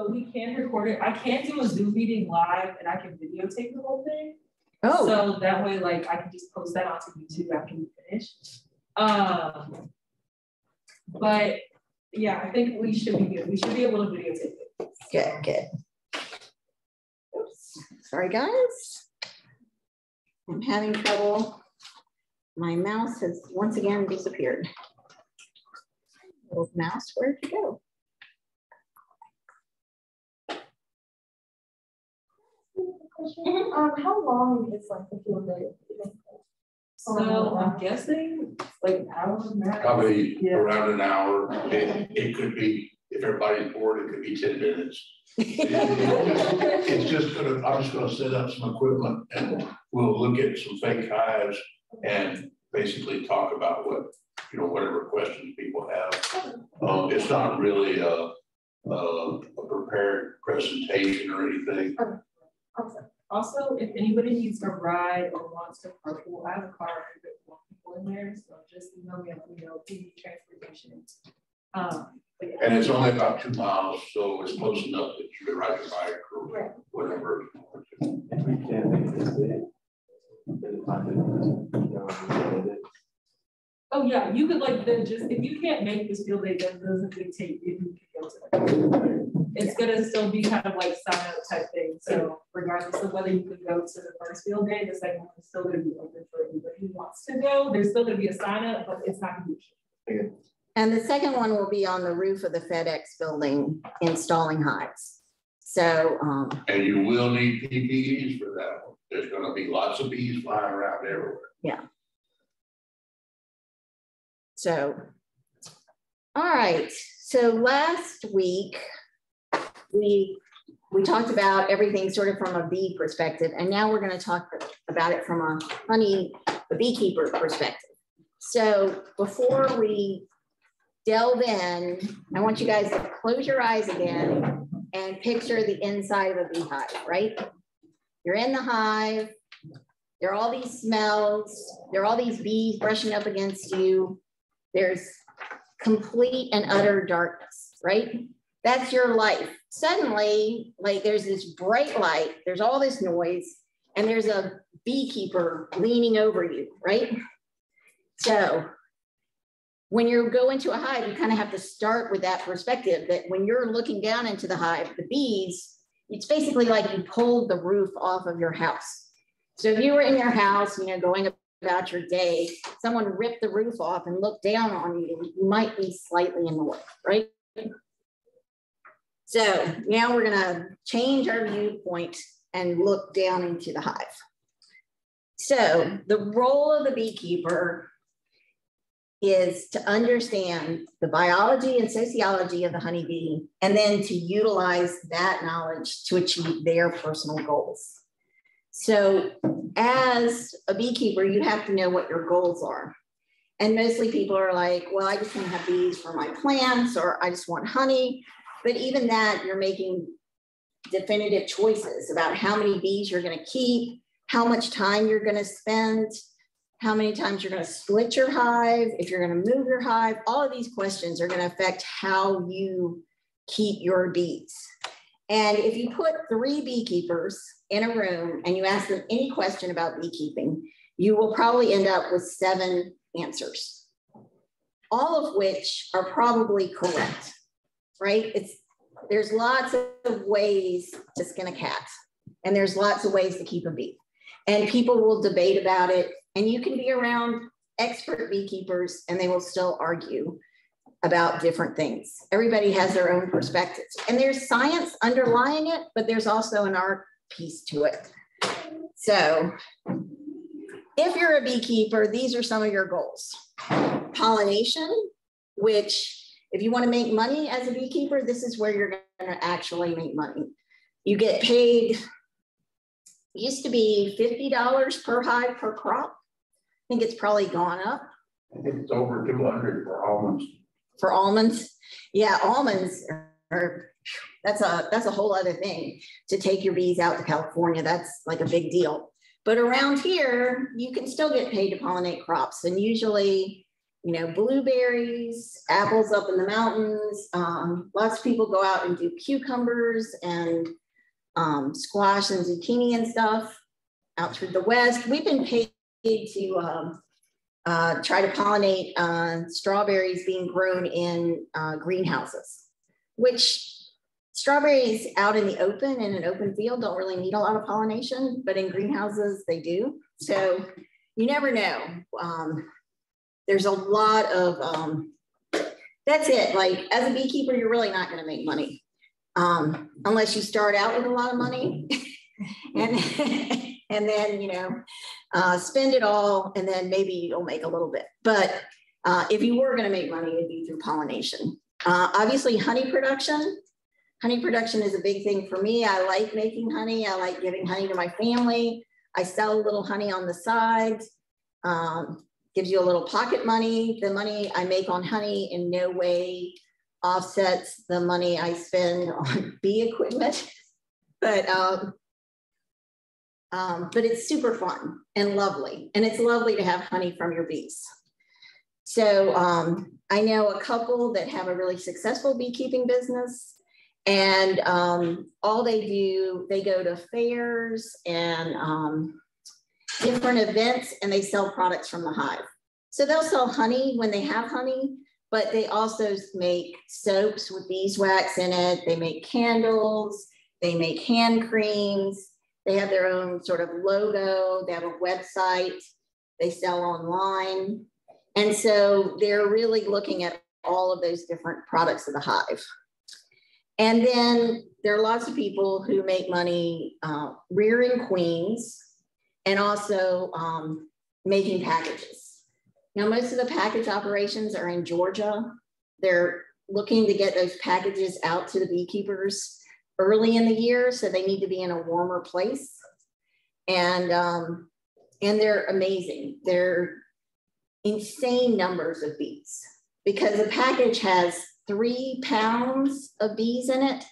So we can record it. I can't do a Zoom meeting live and I can videotape the whole thing. Oh. So that way, like, I can just post that onto YouTube after we finish. Um, but yeah, I think we should be good. We should be able to videotape it. Good, good. Oops. Sorry, guys. I'm having trouble. My mouse has once again disappeared. Little mouse, where'd you go? Um, how long is like the field day? So I'm guessing like an hour max. Probably Yeah. around an hour. It, it could be, if everybody's bored, it could be ten minutes. It's just gonna, I'm just gonna set up some equipment and we'll look at some fake hives and basically talk about what, you know, whatever questions people have. Um, it's not really a, a, a prepared presentation or anything. Awesome. Also, if anybody needs a ride or wants to carpool, I have a car and there's more people in there, so just email me, you know, PD transportation. Um, yeah. And it's only about two miles, so it's close enough that you can ride your bike or whatever. If we can't make this day. then it's not gonna, you know, Oh, yeah, you could like, then just, if you can't make this field day, that doesn't dictate if you can go to the. It's gonna still be kind of like sign up type thing, so regardless of whether you can go to the first field day, the second one is still gonna be open for anybody who wants to go. There's still gonna be a sign up, but it's not gonna be. And the second one will be on the roof of the FedEx building installing hives. So, um, And you will need PPEs for that one. There's gonna be lots of bees flying around everywhere. So. All right, so last week, we, we talked about everything sort of from a bee perspective, and now we're gonna talk about it from a honey, a beekeeper perspective. So before we delve in, I want you guys to close your eyes again and picture the inside of a beehive, right? You're in the hive, there are all these smells, there are all these bees brushing up against you. There's complete and utter darkness, right? That's your life. Suddenly, like there's this bright light, there's all this noise, and there's a beekeeper leaning over you, right? So when you go into a hive, you kind of have to start with that perspective that when you're looking down into the hive, the bees, it's basically like you pulled the roof off of your house. So if you were in your house, you know, going about your day, someone ripped the roof off and looked down on you, you might be slightly annoyed, right? So now we're gonna change our viewpoint and look down into the hive. So the role of the beekeeper is to understand the biology and sociology of the honeybee, and then to utilize that knowledge to achieve their personal goals. So as a beekeeper, you have to know what your goals are. And mostly people are like, well, I just want to have bees for my plants, or I just want honey. But even that, you're making definitive choices about how many bees you're going to keep, how much time you're going to spend, how many times you're going to split your hive, if you're going to move your hive. All of these questions are going to affect how you keep your bees. And if you put three beekeepers in a room and you ask them any question about beekeeping, you will probably end up with seven answers, all of which are probably correct, right? It's there's lots of ways to skin a cat, and there's lots of ways to keep a bee. And people will debate about it, and you can be around expert beekeepers and they will still argue about different things. Everybody has their own perspectives, and there's science underlying it, but there's also an art piece to it. So, if you're a beekeeper, these are some of your goals pollination, which, if you want to make money as a beekeeper, this is where you're going to actually make money. You get paid, used to be $50 per hive per crop. I think it's probably gone up I think it's over two hundred for almonds. For almonds. Yeah, almonds are that's a that's a whole other thing to take your bees out to California. That's like a big deal. But around here, you can still get paid to pollinate crops, and usually you know, blueberries, apples up in the mountains. Um, lots of people go out and do cucumbers and um, squash and zucchini and stuff out through the west. We've been paid to um, uh, try to pollinate uh, strawberries being grown in uh, greenhouses, which strawberries out in the open in an open field don't really need a lot of pollination, but in greenhouses they do. So you never know. Um, there's a lot of, um, that's it. Like as a beekeeper, you're really not going to make money um, unless you start out with a lot of money and, and then, you know, uh, spend it all and then maybe you'll make a little bit. But uh, if you were going to make money, it'd be through pollination. Uh, obviously, honey production. Honey production is a big thing for me. I like making honey. I like giving honey to my family. I sell a little honey on the side. Um, gives you a little pocket money. The money I make on honey in no way offsets the money I spend on bee equipment. but um, um, but it's super fun and lovely. And it's lovely to have honey from your bees. So um, I know a couple that have a really successful beekeeping business and um, all they do, they go to fairs and um, different events and they sell products from the hive. So they'll sell honey when they have honey, but they also make soaps with beeswax in it. They make candles, they make hand creams. They have their own sort of logo. They have a website. They sell online. And so they're really looking at all of those different products of the hive. And then there are lots of people who make money uh, rearing queens and also um, making packages. Now, most of the package operations are in Georgia. They're looking to get those packages out to the beekeepers early in the year, so they need to be in a warmer place. And, um, and they're amazing. They're insane numbers of bees because the package has three pounds of bees in it.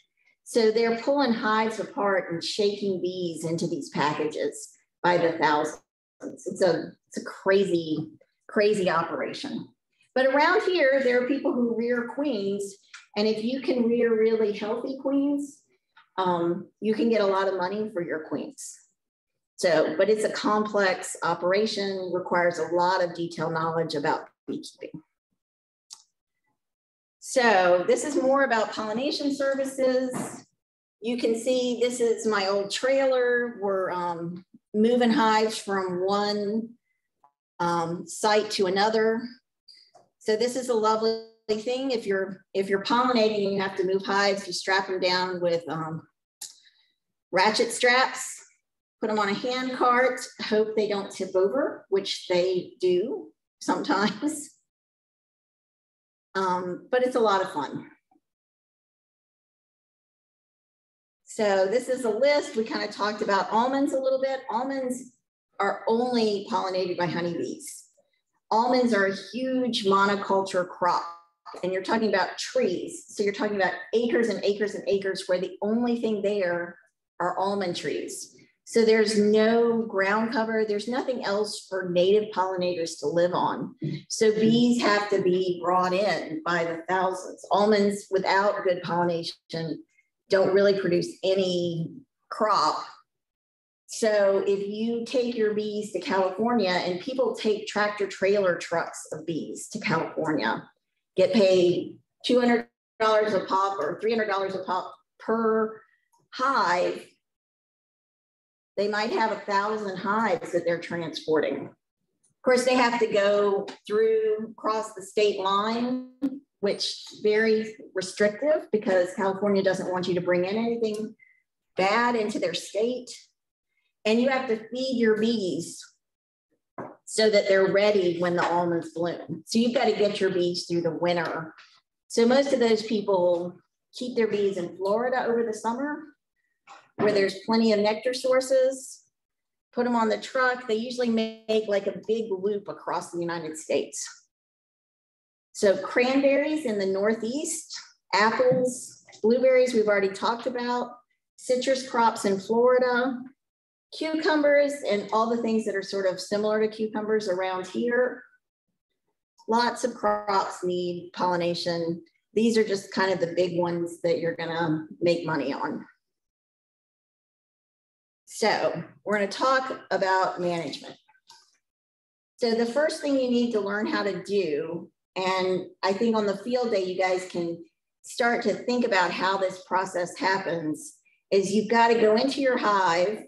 So they're pulling hives apart and shaking bees into these packages by the thousands. It's a, it's a crazy, crazy operation. But around here, there are people who rear queens. And if you can rear really healthy queens, um, you can get a lot of money for your queens. So, but it's a complex operation, requires a lot of detailed knowledge about beekeeping. So this is more about pollination services. You can see this is my old trailer. We're um, moving hives from one um, site to another. So this is a lovely thing. If you're if you're pollinating you have to move hives, you strap them down with um, ratchet straps, put them on a hand cart, hope they don't tip over, which they do sometimes. Um, but it's a lot of fun. So this is a list. We kind of talked about almonds a little bit. Almonds are only pollinated by honeybees. Almonds are a huge monoculture crop and you're talking about trees. So you're talking about acres and acres and acres where the only thing there are almond trees. So there's no ground cover. There's nothing else for native pollinators to live on. So bees have to be brought in by the thousands. Almonds without good pollination don't really produce any crop. So if you take your bees to California and people take tractor trailer trucks of bees to California, get paid $200 a pop or $300 a pop per hive they might have a thousand hives that they're transporting. Of course, they have to go through, cross the state line, which very restrictive because California doesn't want you to bring in anything bad into their state. And you have to feed your bees so that they're ready when the almonds bloom. So you've got to get your bees through the winter. So most of those people keep their bees in Florida over the summer where there's plenty of nectar sources, put them on the truck. They usually make like a big loop across the United States. So cranberries in the Northeast, apples, blueberries we've already talked about, citrus crops in Florida, cucumbers and all the things that are sort of similar to cucumbers around here. lots of crops need pollination. These are just kind of the big ones that you're gonna make money on. So we're gonna talk about management. So the first thing you need to learn how to do, and I think on the field day, you guys can start to think about how this process happens, is you've got to go into your hive,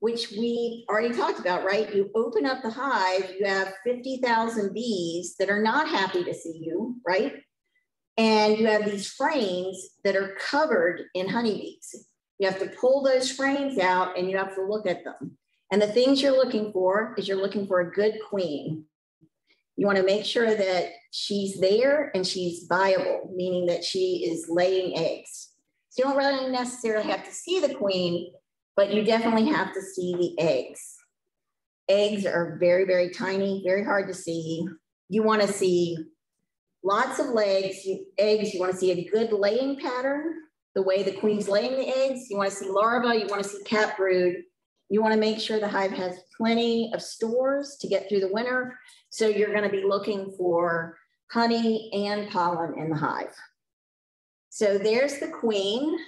which we already talked about, right? You open up the hive, you have 50,000 bees that are not happy to see you, right? And you have these frames that are covered in honeybees. You have to pull those frames out and you have to look at them. And the things you're looking for is you're looking for a good queen. You want to make sure that she's there and she's viable, meaning that she is laying eggs. So you don't really necessarily have to see the queen, but you definitely have to see the eggs. Eggs are very, very tiny, very hard to see. You want to see lots of legs, you, eggs. You want to see a good laying pattern, the way the queen's laying the eggs. You want to see larvae, you want to see capped brood. You want to make sure the hive has plenty of stores to get through the winter. So you're going to be looking for honey and pollen in the hive. So there's the queen.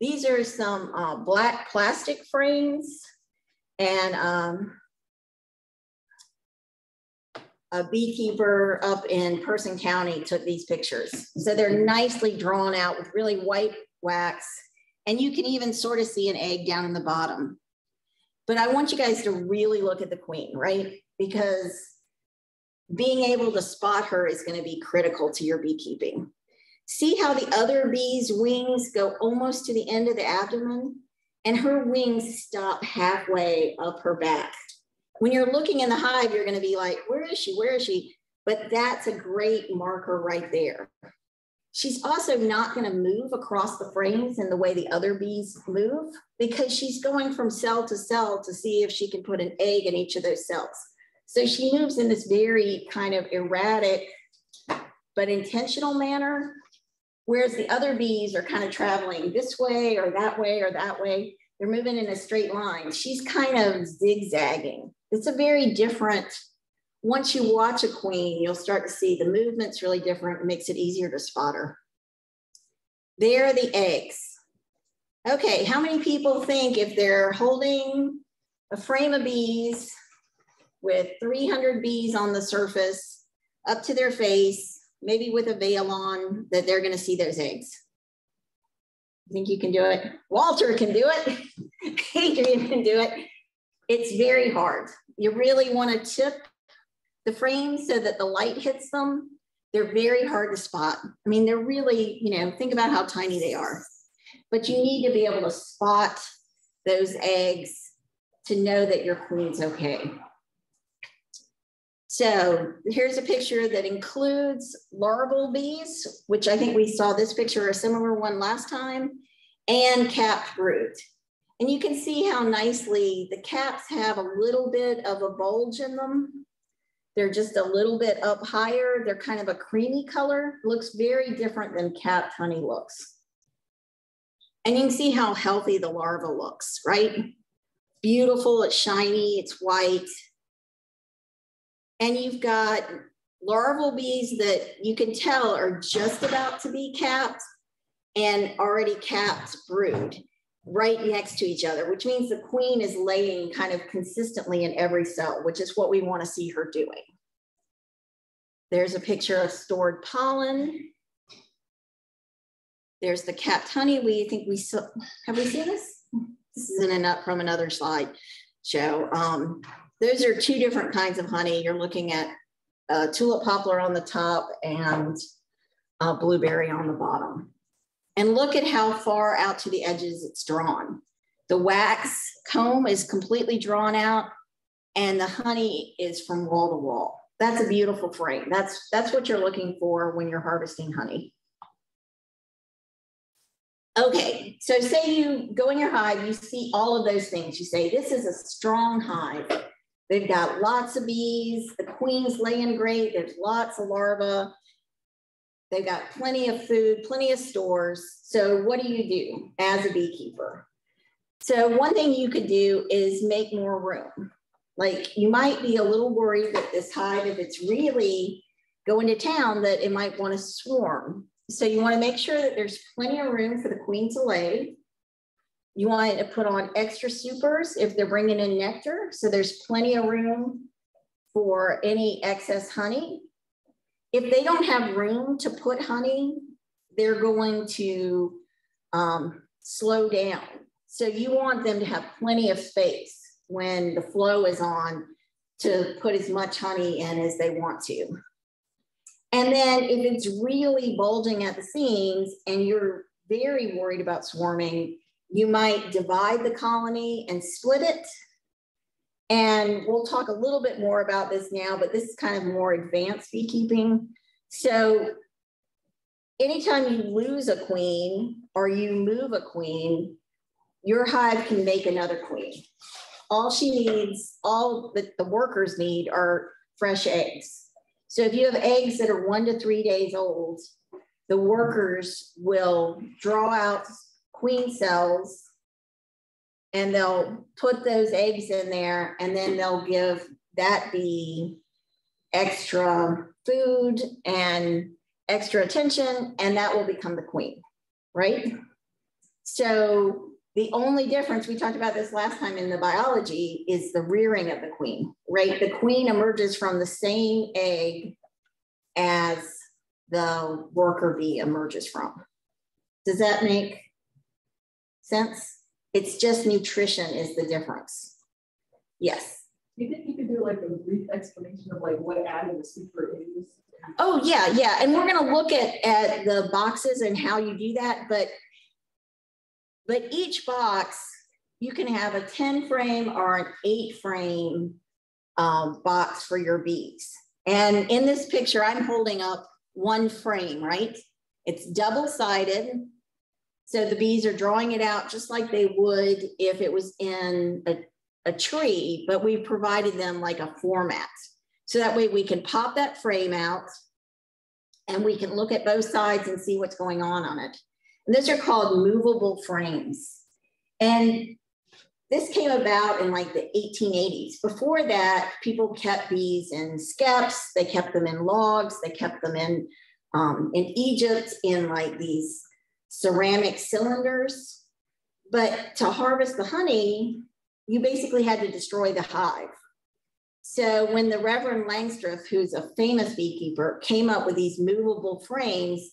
These are some uh, black plastic frames and um, a beekeeper up in Person County took these pictures. So they're nicely drawn out with really white wax and you can even sort of see an egg down in the bottom. But I want you guys to really look at the queen, right? Because being able to spot her is going to be critical to your beekeeping. See how the other bee's wings go almost to the end of the abdomen and her wings stop halfway up her back. When you're looking in the hive, you're going to be like, where is she? Where is she? But that's a great marker right there. She's also not going to move across the frames in the way the other bees move because she's going from cell to cell to see if she can put an egg in each of those cells. So she moves in this very kind of erratic but intentional manner, whereas the other bees are kind of traveling this way or that way or that way. They're moving in a straight line. She's kind of zigzagging. It's a very different once you watch a queen, you'll start to see the movement's really different. It makes it easier to spot her. There are the eggs. Okay, how many people think if they're holding a frame of bees with 300 bees on the surface up to their face, maybe with a veil on, that they're gonna see those eggs? think you can do it? Walter can do it. Adrian can do it. It's very hard. You really wanna tip the frames so that the light hits them, they're very hard to spot. I mean, they're really, you know, think about how tiny they are. But you need to be able to spot those eggs to know that your queen's okay. So here's a picture that includes larval bees, which I think we saw this picture, a similar one last time, and capped brood. And you can see how nicely the caps have a little bit of a bulge in them they're just a little bit up higher. They're kind of a creamy color. Looks very different than capped honey looks. And you can see how healthy the larva looks, right? Beautiful, it's shiny, it's white. And you've got larval bees that you can tell are just about to be capped and already capped brood right next to each other, which means the queen is laying kind of consistently in every cell, which is what we want to see her doing. There's a picture of stored pollen. There's the capped honey. We think we saw, have we seen this? This is in a from another slide show. Um, those are two different kinds of honey. You're looking at uh, tulip poplar on the top and uh, blueberry on the bottom. And look at how far out to the edges it's drawn. The wax comb is completely drawn out and the honey is from wall to wall. That's a beautiful frame. That's, that's what you're looking for when you're harvesting honey. Okay, so say you go in your hive, you see all of those things. You say, this is a strong hive. They've got lots of bees, the queen's laying great, there's lots of larvae. They've got plenty of food, plenty of stores. So what do you do as a beekeeper? So one thing you could do is make more room. Like you might be a little worried that this hive, if it's really going to town, that it might want to swarm. So you want to make sure that there's plenty of room for the queen to lay. You want to put on extra supers if they're bringing in nectar. So there's plenty of room for any excess honey. If they don't have room to put honey, they're going to um, slow down. So you want them to have plenty of space when the flow is on to put as much honey in as they want to. And then if it's really bulging at the seams and you're very worried about swarming, you might divide the colony and split it. And we'll talk a little bit more about this now, but this is kind of more advanced beekeeping. So anytime you lose a queen or you move a queen, your hive can make another queen. All she needs, all that the workers need are fresh eggs. So if you have eggs that are one to three days old, the workers will draw out queen cells and they'll put those eggs in there and then they'll give that bee extra food and extra attention and that will become the queen, right? So the only difference, we talked about this last time in the biology, is the rearing of the queen, right? The queen emerges from the same egg as the worker bee emerges from. Does that make sense? It's just nutrition is the difference. Yes. Do you think you could do like a brief explanation of like what adding a super is? Oh yeah, yeah. And we're gonna look at, at the boxes and how you do that, but but each box, you can have a 10 frame or an eight frame um, box for your bees. And in this picture, I'm holding up one frame, right? It's double sided. So the bees are drawing it out just like they would if it was in a, a tree, but we provided them like a format. So that way we can pop that frame out and we can look at both sides and see what's going on on it. And those are called movable frames. And this came about in like the 1880s. Before that, people kept bees in skeps, they kept them in logs, they kept them in, um, in Egypt in like these ceramic cylinders. But to harvest the honey, you basically had to destroy the hive. So when the Reverend Langstroth, who's a famous beekeeper, came up with these movable frames,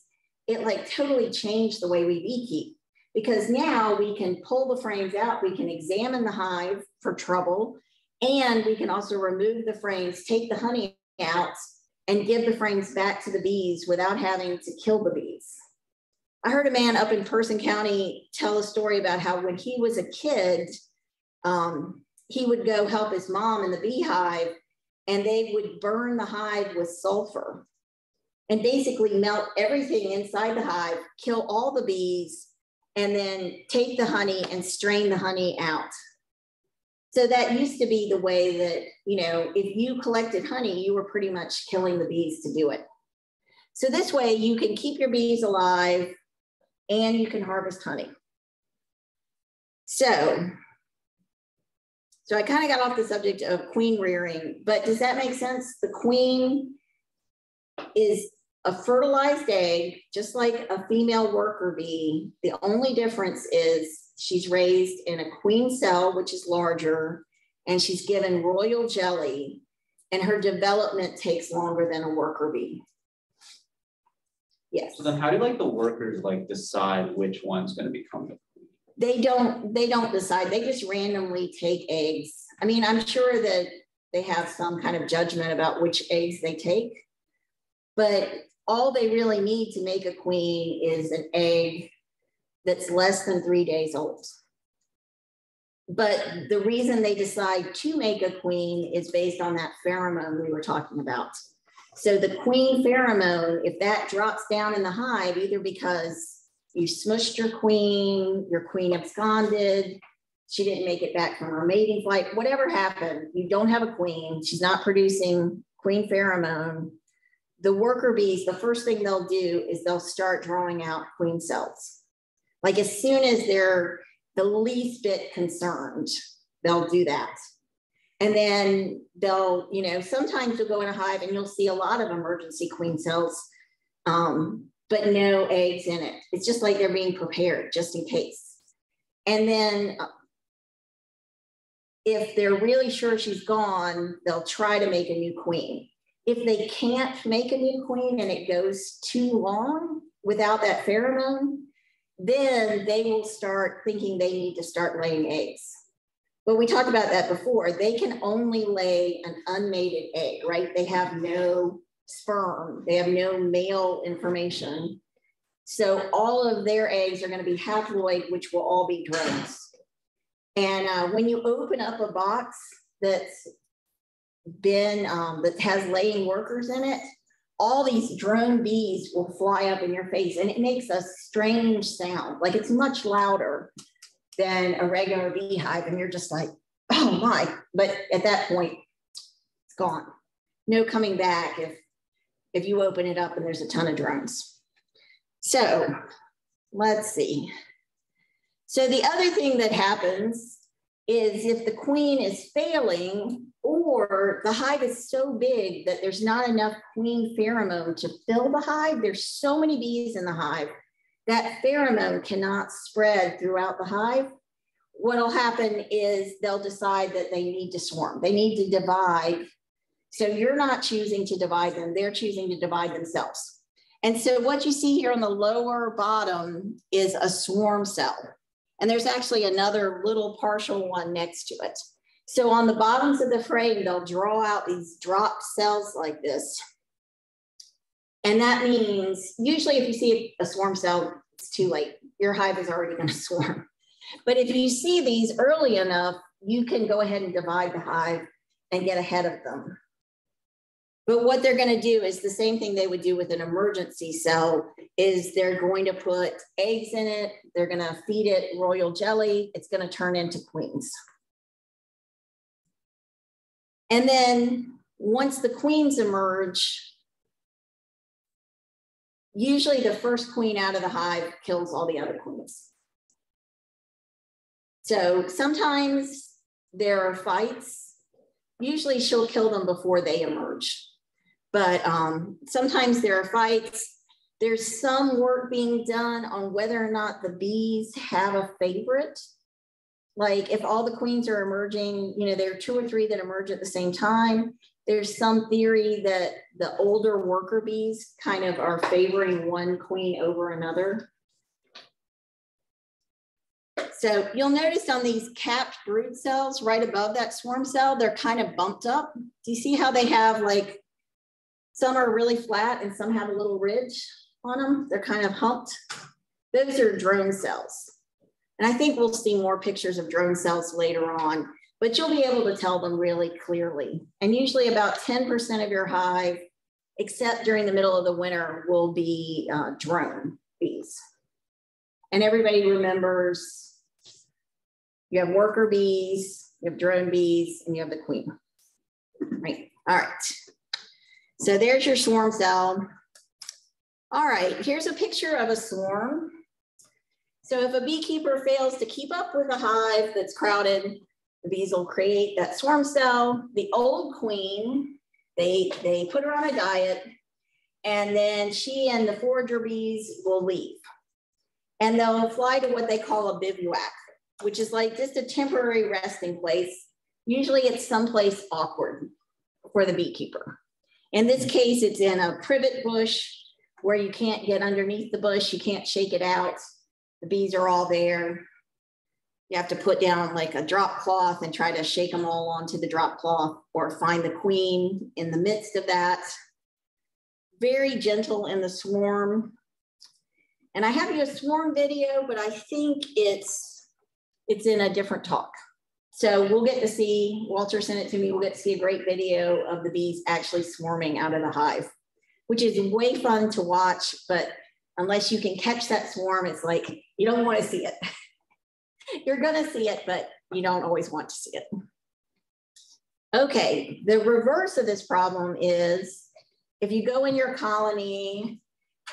it like totally changed the way we beekeep because now we can pull the frames out, we can examine the hive for trouble, and we can also remove the frames, take the honey out, and give the frames back to the bees without having to kill the bees. I heard a man up in Person County tell a story about how when he was a kid, um, he would go help his mom in the beehive and they would burn the hive with sulfur and basically melt everything inside the hive, kill all the bees, and then take the honey and strain the honey out. So that used to be the way that, you know, if you collected honey, you were pretty much killing the bees to do it. So this way you can keep your bees alive and you can harvest honey. So, so I kind of got off the subject of queen rearing, but does that make sense? The queen is a fertilized egg, just like a female worker bee, the only difference is she's raised in a queen cell, which is larger, and she's given royal jelly, and her development takes longer than a worker bee. Yes. So then how do like the workers like decide which one's gonna become the queen? They don't, they don't decide. They just randomly take eggs. I mean, I'm sure that they have some kind of judgment about which eggs they take. But all they really need to make a queen is an egg that's less than three days old. But the reason they decide to make a queen is based on that pheromone we were talking about. So the queen pheromone, if that drops down in the hive, either because you smushed your queen, your queen absconded, she didn't make it back from her mating flight, whatever happened, you don't have a queen, she's not producing queen pheromone, the worker bees, the first thing they'll do is they'll start drawing out queen cells. Like as soon as they're the least bit concerned, they'll do that. And then they'll, you know, sometimes you'll go in a hive and you'll see a lot of emergency queen cells, um, but no eggs in it. It's just like they're being prepared just in case. And then uh, if they're really sure she's gone, they'll try to make a new queen. If they can't make a new queen and it goes too long without that pheromone, then they will start thinking they need to start laying eggs. But we talked about that before. They can only lay an unmated egg, right? They have no sperm, they have no male information. So all of their eggs are going to be haploid, which will all be drones. And uh, when you open up a box that's been, um, that has laying workers in it, all these drone bees will fly up in your face and it makes a strange sound. Like it's much louder than a regular beehive. And you're just like, oh my. But at that point, it's gone. No coming back if, if you open it up and there's a ton of drones. So let's see. So the other thing that happens is if the queen is failing or the hive is so big that there's not enough queen pheromone to fill the hive, there's so many bees in the hive that pheromone cannot spread throughout the hive. What'll happen is they'll decide that they need to swarm. They need to divide. So you're not choosing to divide them, they're choosing to divide themselves. And so what you see here on the lower bottom is a swarm cell. And there's actually another little partial one next to it. So on the bottoms of the frame, they'll draw out these drop cells like this. And that means usually if you see a swarm cell, it's too late. Your hive is already going to swarm. But if you see these early enough, you can go ahead and divide the hive and get ahead of them. But what they're going to do is the same thing they would do with an emergency cell is they're going to put eggs in it. They're going to feed it royal jelly. It's going to turn into queens. And then once the queens emerge, usually the first queen out of the hive kills all the other queens. So sometimes there are fights. Usually she'll kill them before they emerge. But um, sometimes there are fights. There's some work being done on whether or not the bees have a favorite. Like if all the queens are emerging, you know, there are two or three that emerge at the same time. There's some theory that the older worker bees kind of are favoring one queen over another. So you'll notice on these capped brood cells right above that swarm cell, they're kind of bumped up. Do you see how they have like some are really flat and some have a little ridge on them. They're kind of humped. Those are drone cells. And I think we'll see more pictures of drone cells later on, but you'll be able to tell them really clearly. And usually about 10% of your hive, except during the middle of the winter, will be uh, drone bees. And everybody remembers you have worker bees, you have drone bees, and you have the queen. Right. All right. So there's your swarm cell. All right, here's a picture of a swarm. So if a beekeeper fails to keep up with a hive that's crowded, the bees will create that swarm cell. The old queen, they, they put her on a diet and then she and the forager bees will leave. And they'll fly to what they call a bivouac, which is like just a temporary resting place. Usually it's someplace awkward for the beekeeper. In this case, it's in a privet bush where you can't get underneath the bush, you can't shake it out. The bees are all there. You have to put down like a drop cloth and try to shake them all onto the drop cloth or find the queen in the midst of that. Very gentle in the swarm. And I have you a swarm video, but I think it's it's in a different talk. So we'll get to see, Walter sent it to me, we'll get to see a great video of the bees actually swarming out of the hive, which is way fun to watch, but unless you can catch that swarm, it's like, you don't want to see it. You're gonna see it, but you don't always want to see it. Okay, the reverse of this problem is if you go in your colony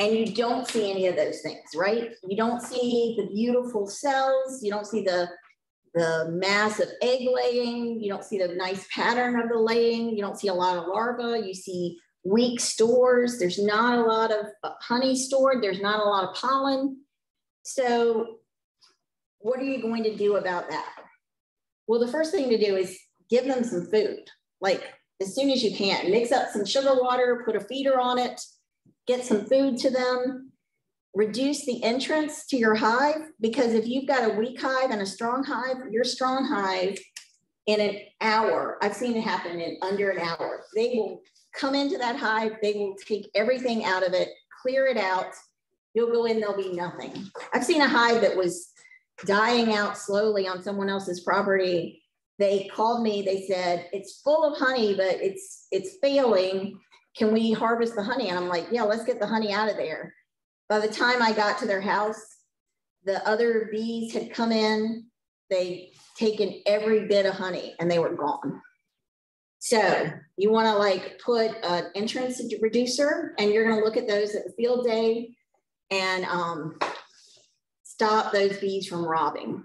and you don't see any of those things, right? You don't see the beautiful cells, you don't see the the mass of egg laying. You don't see the nice pattern of the laying. You don't see a lot of larvae. You see weak stores. There's not a lot of uh, honey stored. There's not a lot of pollen. So what are you going to do about that? Well, the first thing to do is give them some food, like as soon as you can. Mix up some sugar water, put a feeder on it, get some food to them, reduce the entrance to your hive, because if you've got a weak hive and a strong hive, your strong hive in an hour, I've seen it happen in under an hour, they will come into that hive, they will take everything out of it, clear it out. You'll go in, there'll be nothing. I've seen a hive that was dying out slowly on someone else's property. They called me, they said, it's full of honey, but it's it's failing. Can we harvest the honey? And I'm like, yeah, let's get the honey out of there. By the time I got to their house, the other bees had come in, they'd taken every bit of honey and they were gone. So you wanna like put an entrance reducer and you're gonna look at those at the field day and um, stop those bees from robbing.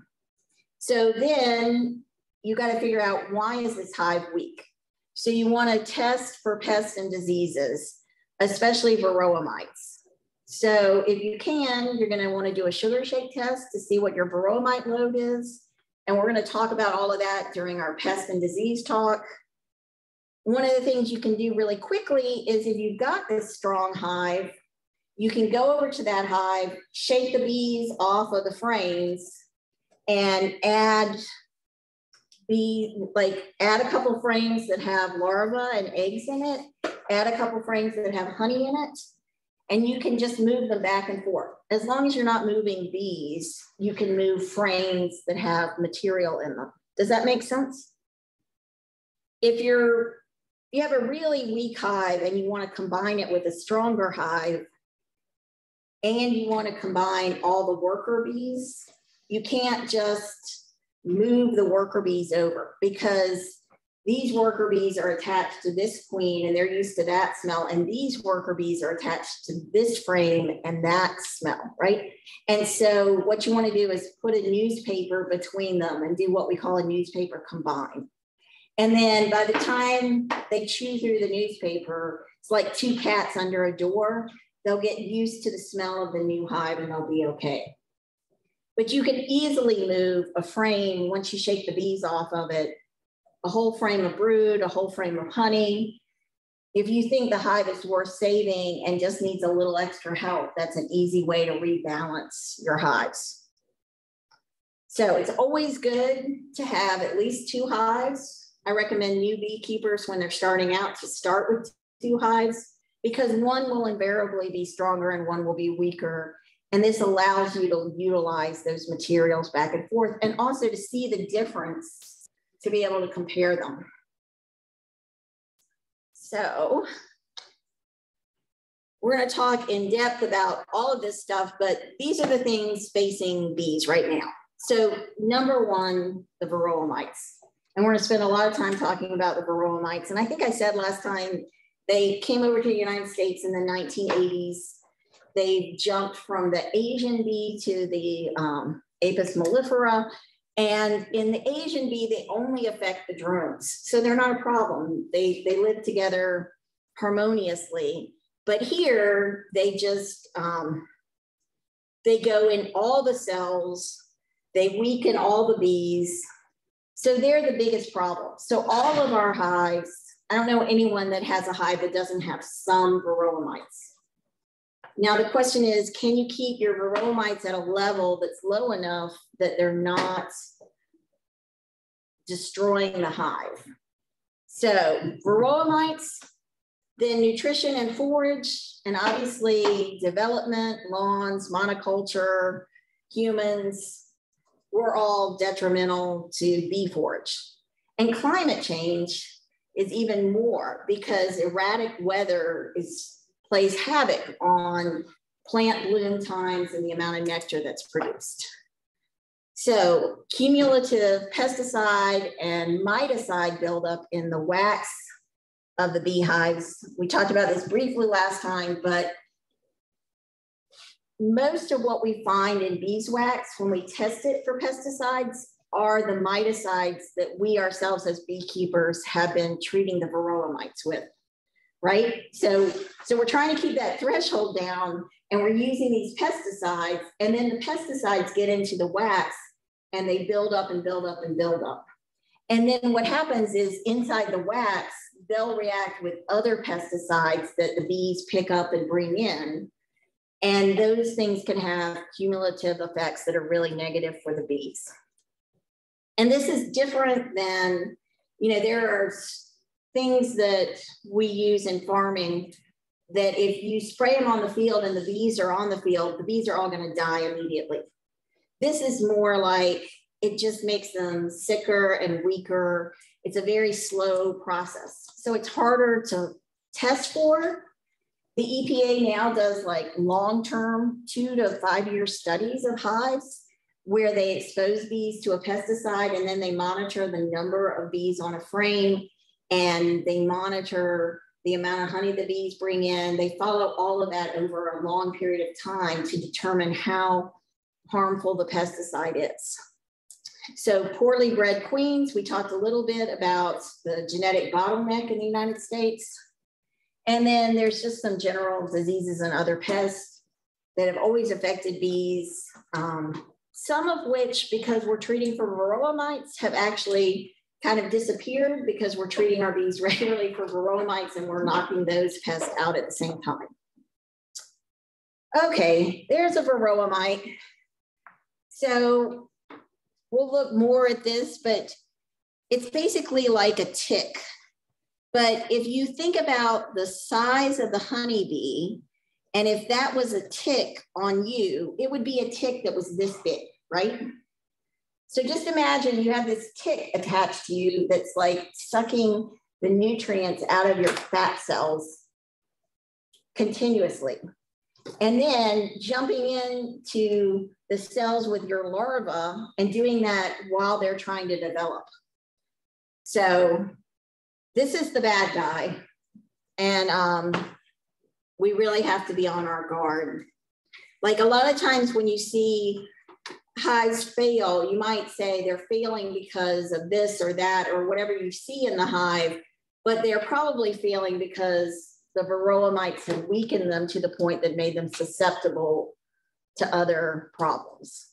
So then you got to figure out why is this hive weak? So you want to test for pests and diseases, especially varroa mites. So if you can, you're going to want to do a sugar shake test to see what your varroa mite load is. And we're going to talk about all of that during our pest and disease talk. One of the things you can do really quickly is if you've got this strong hive, you can go over to that hive, shake the bees off of the frames and add be like add a couple frames that have larvae and eggs in it, add a couple frames that have honey in it, and you can just move them back and forth. As long as you're not moving bees, you can move frames that have material in them. Does that make sense? If you're you have a really weak hive and you want to combine it with a stronger hive, and you want to combine all the worker bees, you can't just move the worker bees over because these worker bees are attached to this queen and they're used to that smell. And these worker bees are attached to this frame and that smell, right? And so what you want to do is put a newspaper between them and do what we call a newspaper combine. And then by the time they chew through the newspaper, it's like two cats under a door they'll get used to the smell of the new hive and they'll be okay. But you can easily move a frame once you shake the bees off of it, a whole frame of brood, a whole frame of honey. If you think the hive is worth saving and just needs a little extra help, that's an easy way to rebalance your hives. So it's always good to have at least two hives. I recommend new beekeepers when they're starting out to start with two hives because one will invariably be stronger and one will be weaker. And this allows you to utilize those materials back and forth and also to see the difference to be able to compare them. So we're going to talk in depth about all of this stuff, but these are the things facing bees right now. So number one, the varroa mites. And we're going to spend a lot of time talking about the varroa mites. And I think I said last time they came over to the United States in the 1980s. They jumped from the Asian bee to the um, Apis mellifera. And in the Asian bee, they only affect the drones. So they're not a problem. They, they live together harmoniously. But here, they just, um, they go in all the cells, they weaken all the bees. So they're the biggest problem. So all of our hives I don't know anyone that has a hive that doesn't have some varroa mites. Now the question is, can you keep your varroa mites at a level that's low enough that they're not destroying the hive? So varroa mites, then nutrition and forage, and obviously development, lawns, monoculture, humans, we're all detrimental to bee forage. And climate change is even more because erratic weather is plays havoc on plant bloom times and the amount of nectar that's produced. So cumulative pesticide and miticide buildup in the wax of the beehives. We talked about this briefly last time, but most of what we find in beeswax when we test it for pesticides are the miticides that we ourselves as beekeepers have been treating the varroa mites with, right? So, so we're trying to keep that threshold down and we're using these pesticides and then the pesticides get into the wax and they build up and build up and build up. And then what happens is inside the wax, they'll react with other pesticides that the bees pick up and bring in. And those things can have cumulative effects that are really negative for the bees. And this is different than, you know, there are things that we use in farming that if you spray them on the field and the bees are on the field, the bees are all going to die immediately. This is more like it just makes them sicker and weaker. It's a very slow process. So it's harder to test for the EPA now does like long-term two to five year studies of hives where they expose bees to a pesticide and then they monitor the number of bees on a frame and they monitor the amount of honey the bees bring in. They follow all of that over a long period of time to determine how harmful the pesticide is. So poorly bred queens, we talked a little bit about the genetic bottleneck in the United States. And then there's just some general diseases and other pests that have always affected bees, um, some of which, because we're treating for varroa mites, have actually kind of disappeared because we're treating our bees regularly for varroa mites and we're knocking those pests out at the same time. Okay, there's a varroa mite. So we'll look more at this, but it's basically like a tick. But if you think about the size of the honeybee, and if that was a tick on you, it would be a tick that was this big, right? So just imagine you have this tick attached to you that's like sucking the nutrients out of your fat cells continuously. And then jumping into the cells with your larva and doing that while they're trying to develop. So this is the bad guy. And um, we really have to be on our guard. Like a lot of times when you see hives fail, you might say they're failing because of this or that or whatever you see in the hive, but they're probably failing because the varroa mites have weakened them to the point that made them susceptible to other problems.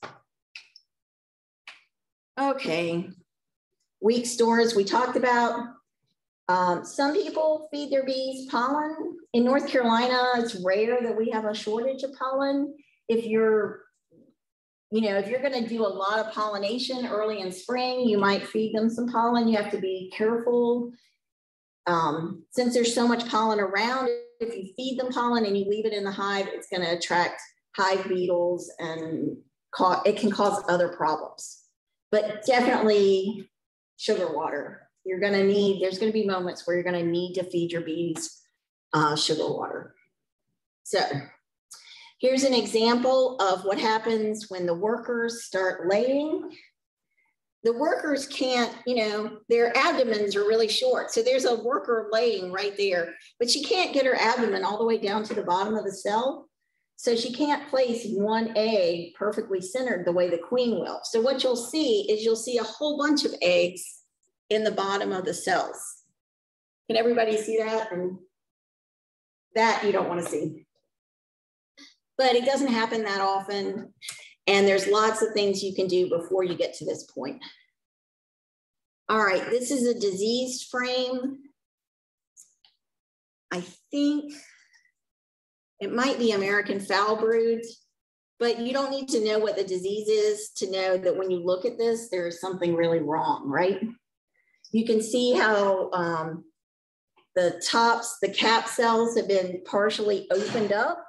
Okay, weak stores we talked about. Um, some people feed their bees pollen. In North Carolina, it's rare that we have a shortage of pollen. If you're you know, if you're going to do a lot of pollination early in spring, you might feed them some pollen. You have to be careful. Um, since there's so much pollen around, if you feed them pollen and you leave it in the hive, it's going to attract hive beetles and it can cause other problems. But definitely sugar water. You're going to need, there's going to be moments where you're going to need to feed your bees uh, sugar water. So Here's an example of what happens when the workers start laying. The workers can't, you know, their abdomens are really short. So there's a worker laying right there, but she can't get her abdomen all the way down to the bottom of the cell. So she can't place one egg perfectly centered the way the queen will. So what you'll see is you'll see a whole bunch of eggs in the bottom of the cells. Can everybody see that? And that you don't want to see but it doesn't happen that often. And there's lots of things you can do before you get to this point. All right, this is a diseased frame. I think it might be American foul brood, but you don't need to know what the disease is to know that when you look at this, there is something really wrong, right? You can see how um, the tops, the cap cells have been partially opened up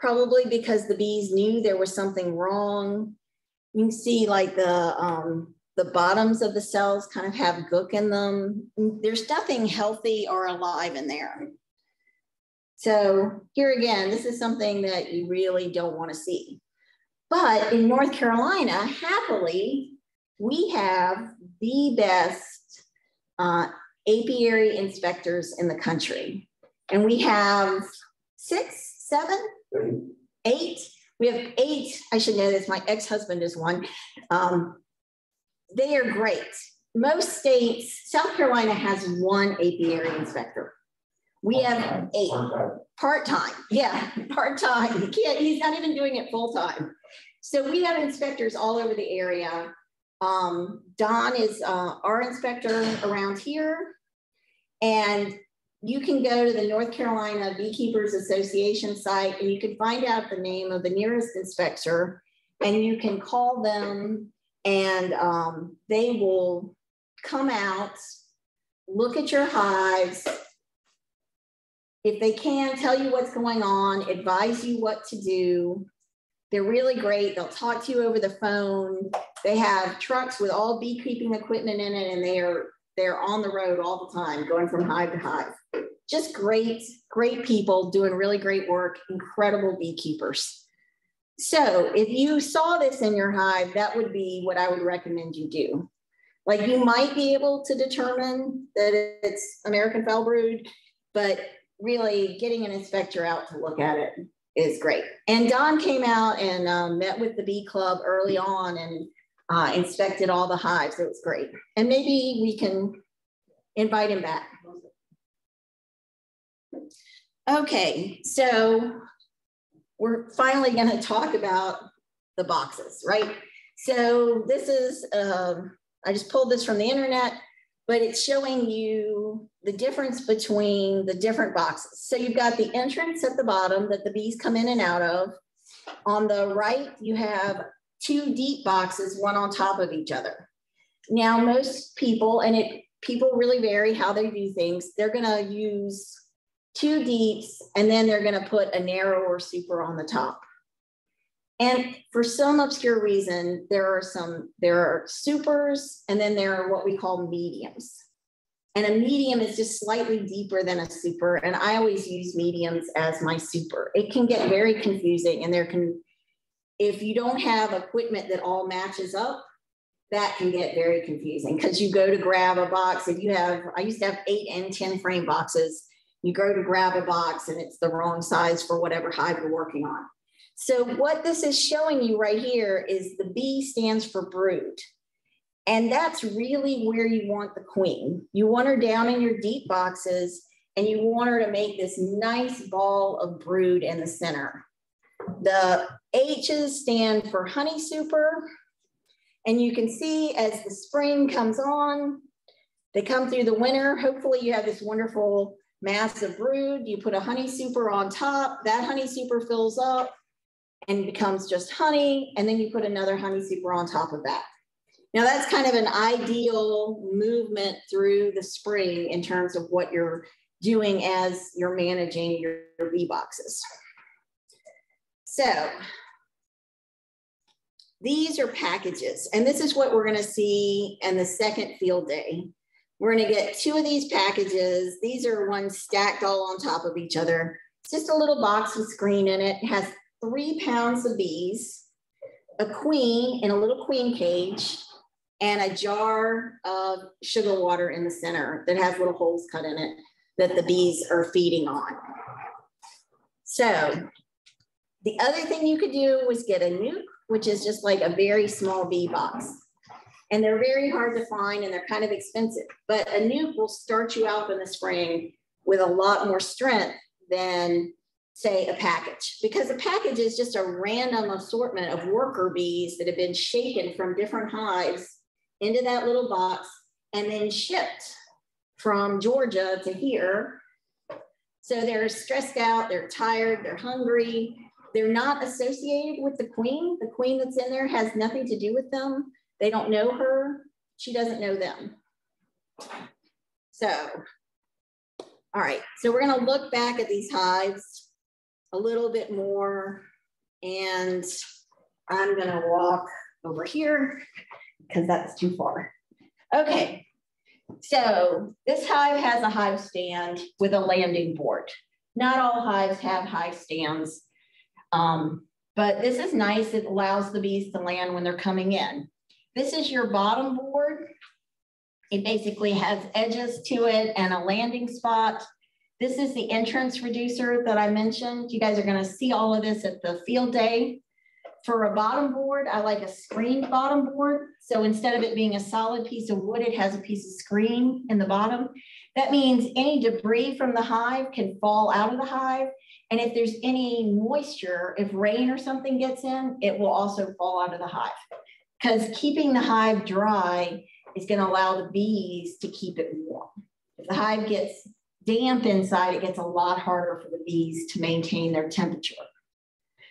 probably because the bees knew there was something wrong. You can see like the um, the bottoms of the cells kind of have gook in them. There's nothing healthy or alive in there. So here again, this is something that you really don't want to see. But in North Carolina, happily, we have the best uh, apiary inspectors in the country. And we have six, seven Eight. We have eight. I should know this. My ex husband is one. Um, they are great. Most states, South Carolina has one apiary inspector. We have eight, part-time, yeah, part-time. He can't, he's not even doing it full-time. So we have inspectors all over the area. Um, Don is uh, our inspector around here. And you can go to the North Carolina Beekeepers Association site and you can find out the name of the nearest inspector and you can call them and um, they will come out, look at your hives. If they can, tell you what's going on, advise you what to do. They're really great. They'll talk to you over the phone. They have trucks with all beekeeping equipment in it and they are they're on the road all the time, going from hive to hive. Just great, great people doing really great work, incredible beekeepers. So if you saw this in your hive, that would be what I would recommend you do. Like you might be able to determine that it's American foul brood, but really getting an inspector out to look at it is great. And Don came out and um, met with the bee club early on and uh, inspected all the hives. It was great. And maybe we can invite him back. Okay, so we're finally going to talk about the boxes, right? So this is, um, I just pulled this from the internet, but it's showing you the difference between the different boxes. So you've got the entrance at the bottom that the bees come in and out of. On the right, you have two deep boxes, one on top of each other. Now, most people, and it people really vary how they do things, they're gonna use two deeps, and then they're going to put a narrower super on the top. And for some obscure reason, there are some, there are supers, and then there are what we call mediums. And a medium is just slightly deeper than a super. And I always use mediums as my super. It can get very confusing, and there can, if you don't have equipment that all matches up, that can get very confusing because you go to grab a box. If you have, I used to have eight and 10 frame boxes you go to grab a box and it's the wrong size for whatever hive you're working on. So what this is showing you right here is the B stands for brood. And that's really where you want the queen. You want her down in your deep boxes and you want her to make this nice ball of brood in the center. The H's stand for honey super. And you can see as the spring comes on, they come through the winter. Hopefully you have this wonderful massive brood, you put a honey super on top, that honey super fills up and becomes just honey, and then you put another honey super on top of that. Now that's kind of an ideal movement through the spring in terms of what you're doing as you're managing your, your bee boxes. So these are packages, and this is what we're gonna see in the second field day. We're gonna get two of these packages. These are ones stacked all on top of each other. It's just a little box with screen in it. It has three pounds of bees, a queen in a little queen cage, and a jar of sugar water in the center that has little holes cut in it that the bees are feeding on. So the other thing you could do was get a nuc, which is just like a very small bee box and they're very hard to find and they're kind of expensive. But a nuc will start you out in the spring with a lot more strength than say a package because a package is just a random assortment of worker bees that have been shaken from different hives into that little box and then shipped from Georgia to here. So they're stressed out, they're tired, they're hungry. They're not associated with the queen. The queen that's in there has nothing to do with them. They don't know her. She doesn't know them. So, all right. So we're going to look back at these hives a little bit more. And I'm going to walk over here because that's too far. Okay. So this hive has a hive stand with a landing board. Not all hives have hive stands, um, but this is nice. It allows the bees to land when they're coming in. This is your bottom board. It basically has edges to it and a landing spot. This is the entrance reducer that I mentioned. You guys are gonna see all of this at the field day. for a bottom board, I like a screened bottom board. So instead of it being a solid piece of wood, it has a piece of screen in the bottom. That means any debris from the hive can fall out of the hive. And if there's any moisture, if rain or something gets in, it will also fall out of the hive. Because keeping the hive dry is going to allow the bees to keep it warm. If the hive gets damp inside, it gets a lot harder for the bees to maintain their temperature.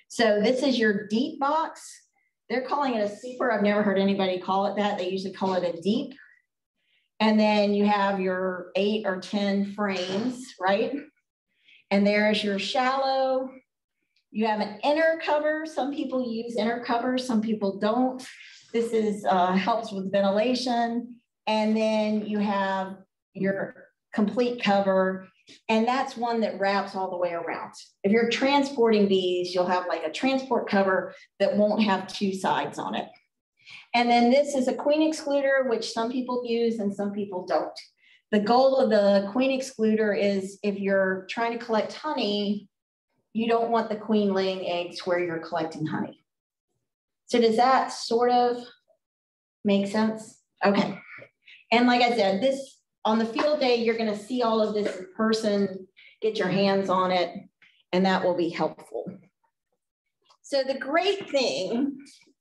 So this is your deep box. They're calling it a super. I've never heard anybody call it that. They usually call it a deep. And then you have your eight or 10 frames, right? And there's your shallow. You have an inner cover. Some people use inner covers, some people don't. This is uh, helps with ventilation. And then you have your complete cover. And that's one that wraps all the way around. If you're transporting bees, you'll have like a transport cover that won't have two sides on it. And then this is a queen excluder, which some people use and some people don't. The goal of the queen excluder is if you're trying to collect honey, you don't want the queen laying eggs where you're collecting honey. So does that sort of make sense? Okay. And like I said, this on the field day, you're going to see all of this in person, get your hands on it, and that will be helpful. So the great thing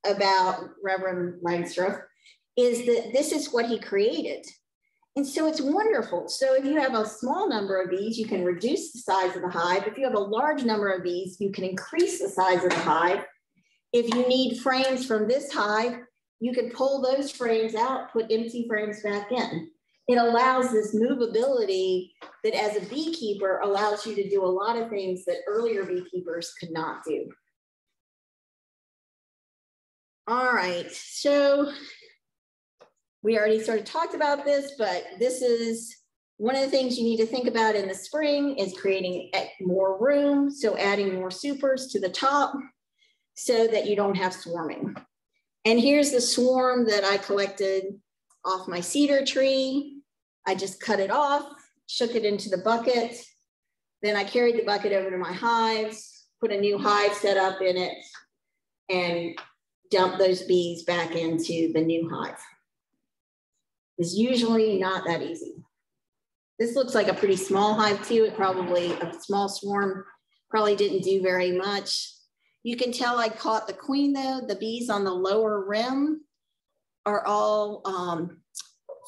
about Reverend Langstroth is that this is what he created. And so it's wonderful. So if you have a small number of bees, you can reduce the size of the hive. If you have a large number of bees, you can increase the size of the hive. If you need frames from this hive, you can pull those frames out, put empty frames back in it allows this movability that as a beekeeper allows you to do a lot of things that earlier beekeepers could not do. All right, so we already sort of talked about this, but this is one of the things you need to think about in the spring is creating more room. So adding more supers to the top so that you don't have swarming. And here's the swarm that I collected off my cedar tree. I just cut it off, shook it into the bucket. Then I carried the bucket over to my hives, put a new hive set up in it, and dump those bees back into the new hive. It's usually not that easy. This looks like a pretty small hive too. It probably, a small swarm, probably didn't do very much. You can tell I caught the queen though. The bees on the lower rim are all um,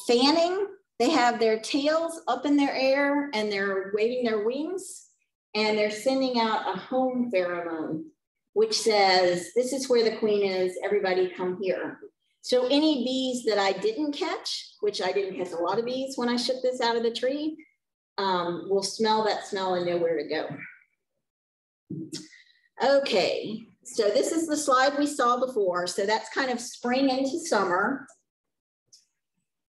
fanning they have their tails up in their air and they're waving their wings and they're sending out a home pheromone, which says, This is where the queen is, everybody come here. So, any bees that I didn't catch, which I didn't catch a lot of bees when I shook this out of the tree, um, will smell that smell and know where to go. Okay, so this is the slide we saw before. So that's kind of spring into summer.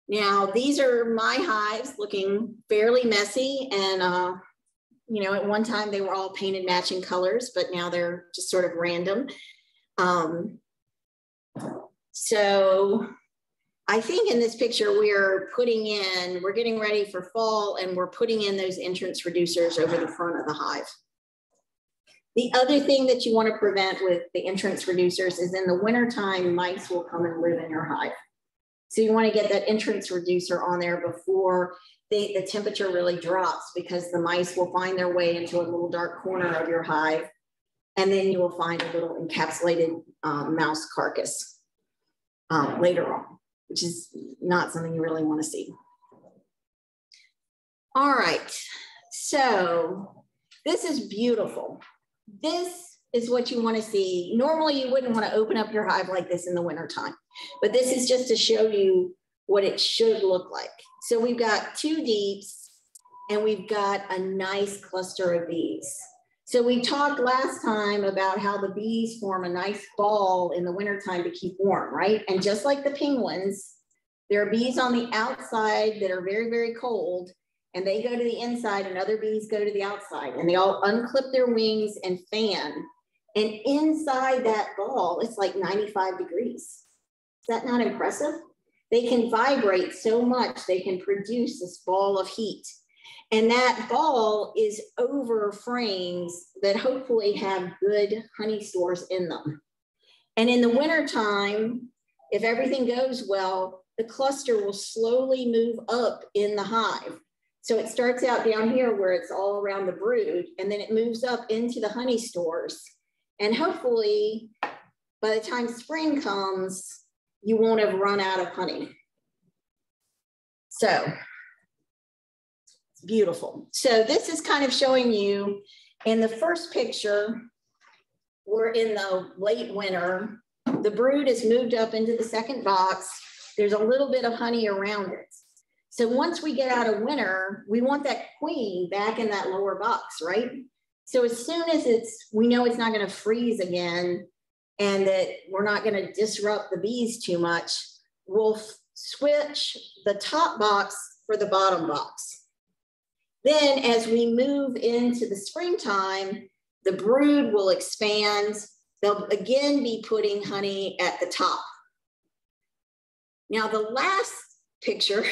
Now, these are my hives looking fairly messy and, uh, you know, at one time they were all painted matching colors, but now they're just sort of random. Um, so I think in this picture, we're putting in, we're getting ready for fall and we're putting in those entrance reducers over the front of the hive. The other thing that you want to prevent with the entrance reducers is in the wintertime, mice will come and live in your hive. So you want to get that entrance reducer on there before they, the temperature really drops because the mice will find their way into a little dark corner of your hive. And then you will find a little encapsulated um, mouse carcass um, later on, which is not something you really want to see. All right, so this is beautiful. This is what you want to see. Normally you wouldn't want to open up your hive like this in the wintertime, but this is just to show you what it should look like. So we've got two deeps and we've got a nice cluster of bees. So we talked last time about how the bees form a nice ball in the wintertime to keep warm, right? And just like the penguins, there are bees on the outside that are very, very cold and they go to the inside and other bees go to the outside and they all unclip their wings and fan and inside that ball, it's like 95 degrees. Is that not impressive? They can vibrate so much, they can produce this ball of heat. And that ball is over frames that hopefully have good honey stores in them. And in the wintertime, if everything goes well, the cluster will slowly move up in the hive. So it starts out down here where it's all around the brood, and then it moves up into the honey stores. And hopefully, by the time spring comes, you won't have run out of honey. So beautiful. So this is kind of showing you in the first picture, we're in the late winter. The brood is moved up into the second box. There's a little bit of honey around it. So once we get out of winter, we want that queen back in that lower box, right? So as soon as it's, we know it's not gonna freeze again and that we're not gonna disrupt the bees too much, we'll switch the top box for the bottom box. Then as we move into the springtime, the brood will expand. They'll again be putting honey at the top. Now the last picture,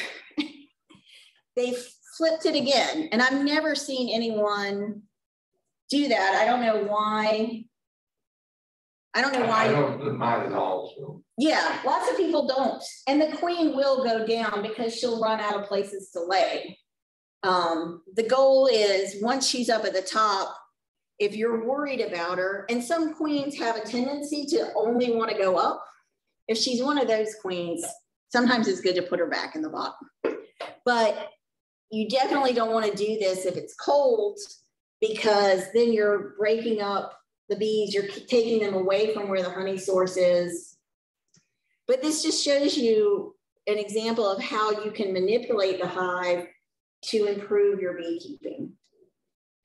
they flipped it again. And I've never seen anyone do that. I don't know why. I don't know I why. don't mind at all, so. Yeah, lots of people don't. And the queen will go down because she'll run out of places to lay. Um, the goal is once she's up at the top, if you're worried about her, and some queens have a tendency to only want to go up. If she's one of those queens, sometimes it's good to put her back in the bottom. But you definitely don't want to do this if it's cold because then you're breaking up the bees, you're taking them away from where the honey source is. But this just shows you an example of how you can manipulate the hive to improve your beekeeping.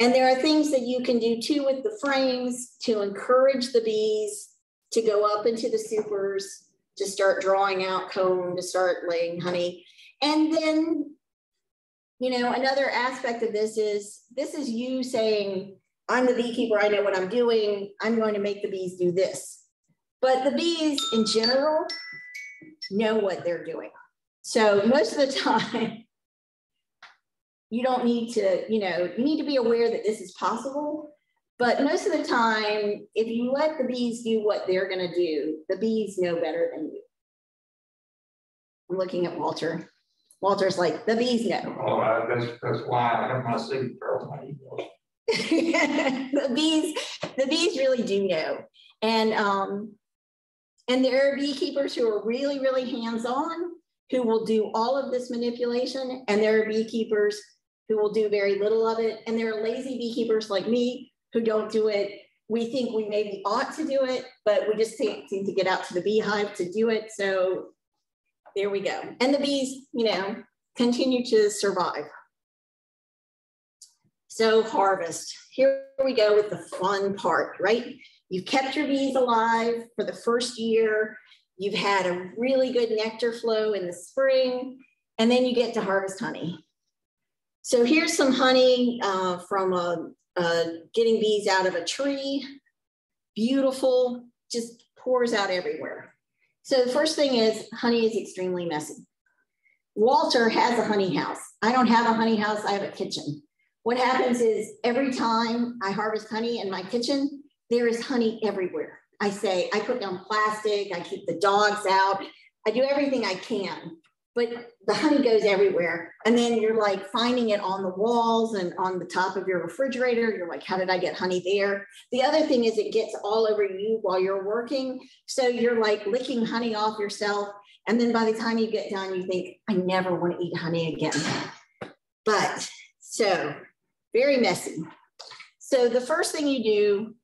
And there are things that you can do too with the frames to encourage the bees to go up into the supers, to start drawing out comb, to start laying honey. And then, you know, another aspect of this is this is you saying, I'm the beekeeper, I know what I'm doing, I'm going to make the bees do this. But the bees in general know what they're doing. So most of the time, you don't need to, you know, you need to be aware that this is possible. But most of the time, if you let the bees do what they're going to do, the bees know better than you. I'm looking at Walter. Walter's like, the bees know. Oh, uh, that's, that's why I have my signature on my email. the bees, the bees really do know. And um, and there are beekeepers who are really, really hands-on who will do all of this manipulation. And there are beekeepers who will do very little of it. And there are lazy beekeepers like me who don't do it. We think we maybe ought to do it, but we just can't seem to get out to the beehive to do it. So there we go. And the bees, you know, continue to survive. So harvest, here we go with the fun part, right? You've kept your bees alive for the first year. You've had a really good nectar flow in the spring, and then you get to harvest honey. So here's some honey uh, from a, a getting bees out of a tree. Beautiful, just pours out everywhere. So the first thing is honey is extremely messy. Walter has a honey house. I don't have a honey house, I have a kitchen. What happens is every time I harvest honey in my kitchen, there is honey everywhere. I say, I put down plastic, I keep the dogs out, I do everything I can, but the honey goes everywhere. And then you're like finding it on the walls and on the top of your refrigerator. You're like, how did I get honey there? The other thing is it gets all over you while you're working. So you're like licking honey off yourself. And then by the time you get done, you think, I never want to eat honey again. But so very messy. So the first thing you do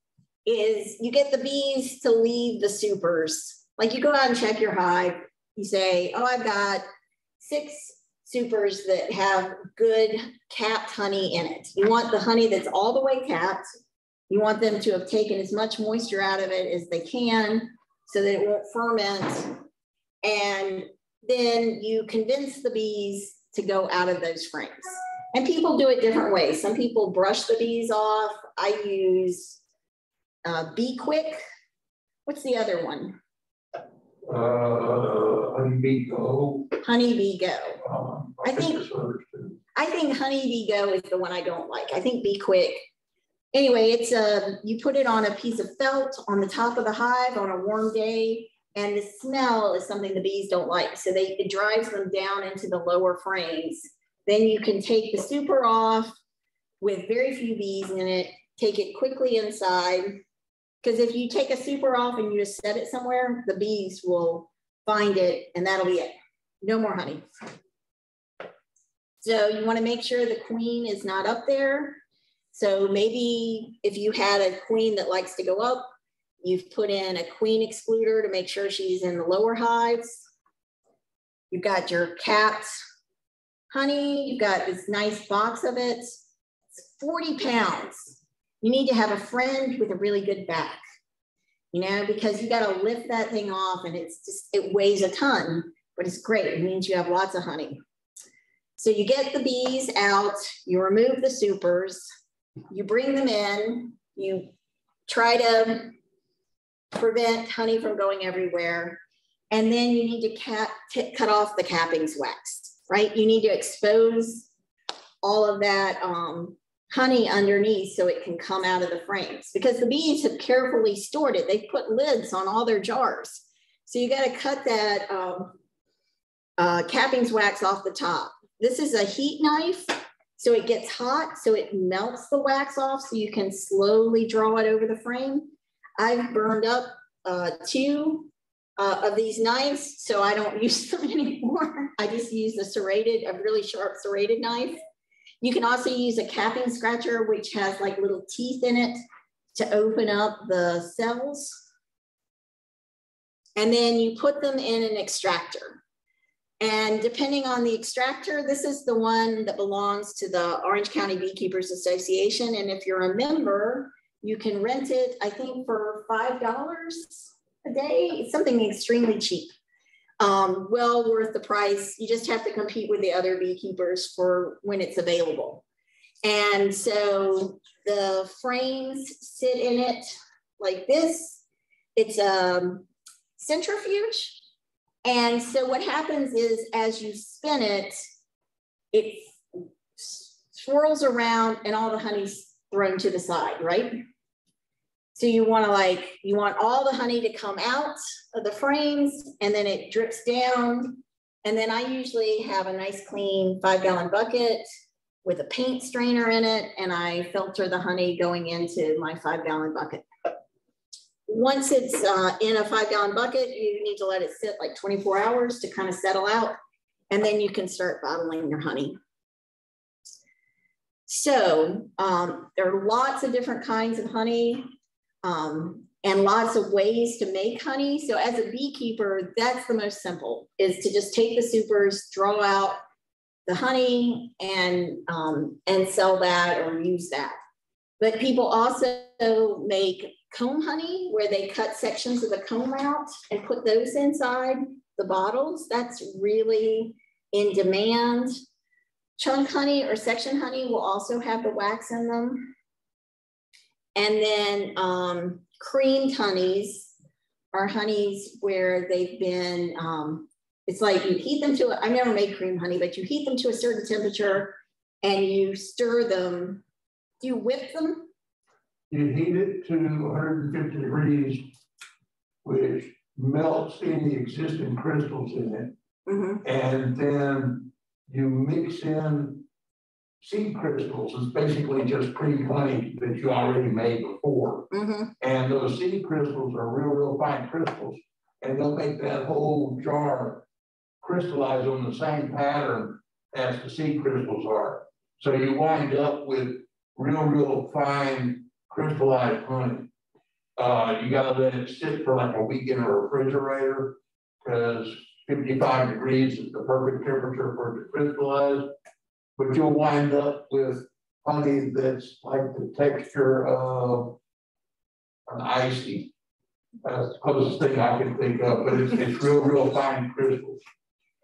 is you get the bees to leave the supers. Like you go out and check your hive. You say, oh, I've got six supers that have good capped honey in it. You want the honey that's all the way capped. You want them to have taken as much moisture out of it as they can so that it won't ferment. And then you convince the bees to go out of those frames. And people do it different ways. Some people brush the bees off. I use uh, Bee Quick. What's the other one? Uh, honeybee go. Honeybee Go. um, I think- it's others. I think Honeybee Go is the one I don't like. I think Bee Quick anyway, it's a, you put it on a piece of felt on the top of the hive on a warm day. And the smell is something the bees don't like. So they, it drives them down into the lower frames. Then you can take the super off with very few bees in it, take it quickly inside. Because if you take a super off and you just set it somewhere, the bees will find it and that'll be it. No more honey. So you wanna make sure the queen is not up there. So maybe if you had a queen that likes to go up, you've put in a queen excluder to make sure she's in the lower hives. You've got your capped honey, you've got this nice box of it. It's 40 pounds. You need to have a friend with a really good back, you know, because you got to lift that thing off and it's just, it weighs a ton, but it's great. It means you have lots of honey. So you get the bees out, you remove the supers, you bring them in, you try to prevent honey from going everywhere. And then you need to cap, cut off the cappings wax, right? You need to expose all of that um, honey underneath so it can come out of the frames because the bees have carefully stored it. They put lids on all their jars. So you got to cut that um, uh, cappings wax off the top. This is a heat knife. So it gets hot, so it melts the wax off so you can slowly draw it over the frame. I've burned up uh, two uh, of these knives, so I don't use them anymore. I just use a serrated, a really sharp serrated knife. You can also use a capping scratcher, which has like little teeth in it to open up the cells. And then you put them in an extractor. And depending on the extractor, this is the one that belongs to the Orange County Beekeepers Association. And if you're a member, you can rent it, I think, for $5 a day. It's something extremely cheap. Um, well worth the price. You just have to compete with the other beekeepers for when it's available. And so the frames sit in it like this. It's a centrifuge. And so what happens is as you spin it, it swirls around and all the honey's thrown to the side, right? So you want to like, you want all the honey to come out of the frames and then it drips down. And then I usually have a nice clean five gallon bucket with a paint strainer in it. And I filter the honey going into my five gallon bucket. Once it's uh, in a five gallon bucket, you need to let it sit like 24 hours to kind of settle out. And then you can start bottling your honey. So um, there are lots of different kinds of honey um, and lots of ways to make honey. So as a beekeeper, that's the most simple is to just take the supers, draw out the honey and, um, and sell that or use that. But people also make comb honey where they cut sections of the comb out and put those inside the bottles. That's really in demand. Chunk honey or section honey will also have the wax in them. And then um, creamed honeys are honeys where they've been, um, it's like you heat them to, I've never made cream honey, but you heat them to a certain temperature and you stir them. Do you whip them? You heat it to 150 degrees, which melts any existing crystals in it. Mm -hmm. And then you mix in seed crystals. It's basically just cream honey that you already made before. Mm-hmm. And those seed crystals are real, real fine crystals. And they'll make that whole jar crystallize on the same pattern as the seed crystals are. So you wind up with real, real fine crystallized honey. Uh, you got to let it sit for like a week in a refrigerator because 55 degrees is the perfect temperature for it to crystallize. But you'll wind up with honey that's like the texture of an ICEE. That's the closest thing I can think of, but it's, it's real, real fine crystals.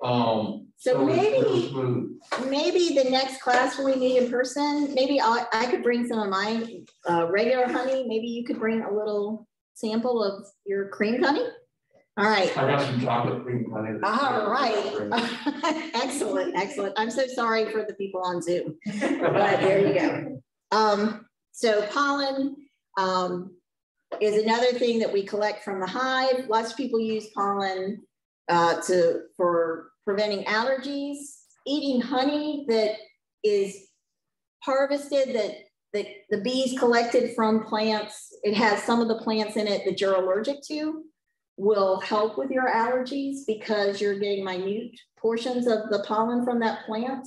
Um, so, so maybe, maybe the next class we meet in person, maybe I, I could bring some of my uh, regular honey. Maybe you could bring a little sample of your cream honey. All right. I got some chocolate cream honey. All right. excellent, excellent. I'm so sorry for the people on Zoom, but there you go. Um, So pollen um, is another thing that we collect from the hive. Lots of people use pollen uh, to for preventing allergies. Eating honey that is harvested that the, the bees collected from plants, it has some of the plants in it that you're allergic to, will help with your allergies because you're getting minute portions of the pollen from that plant.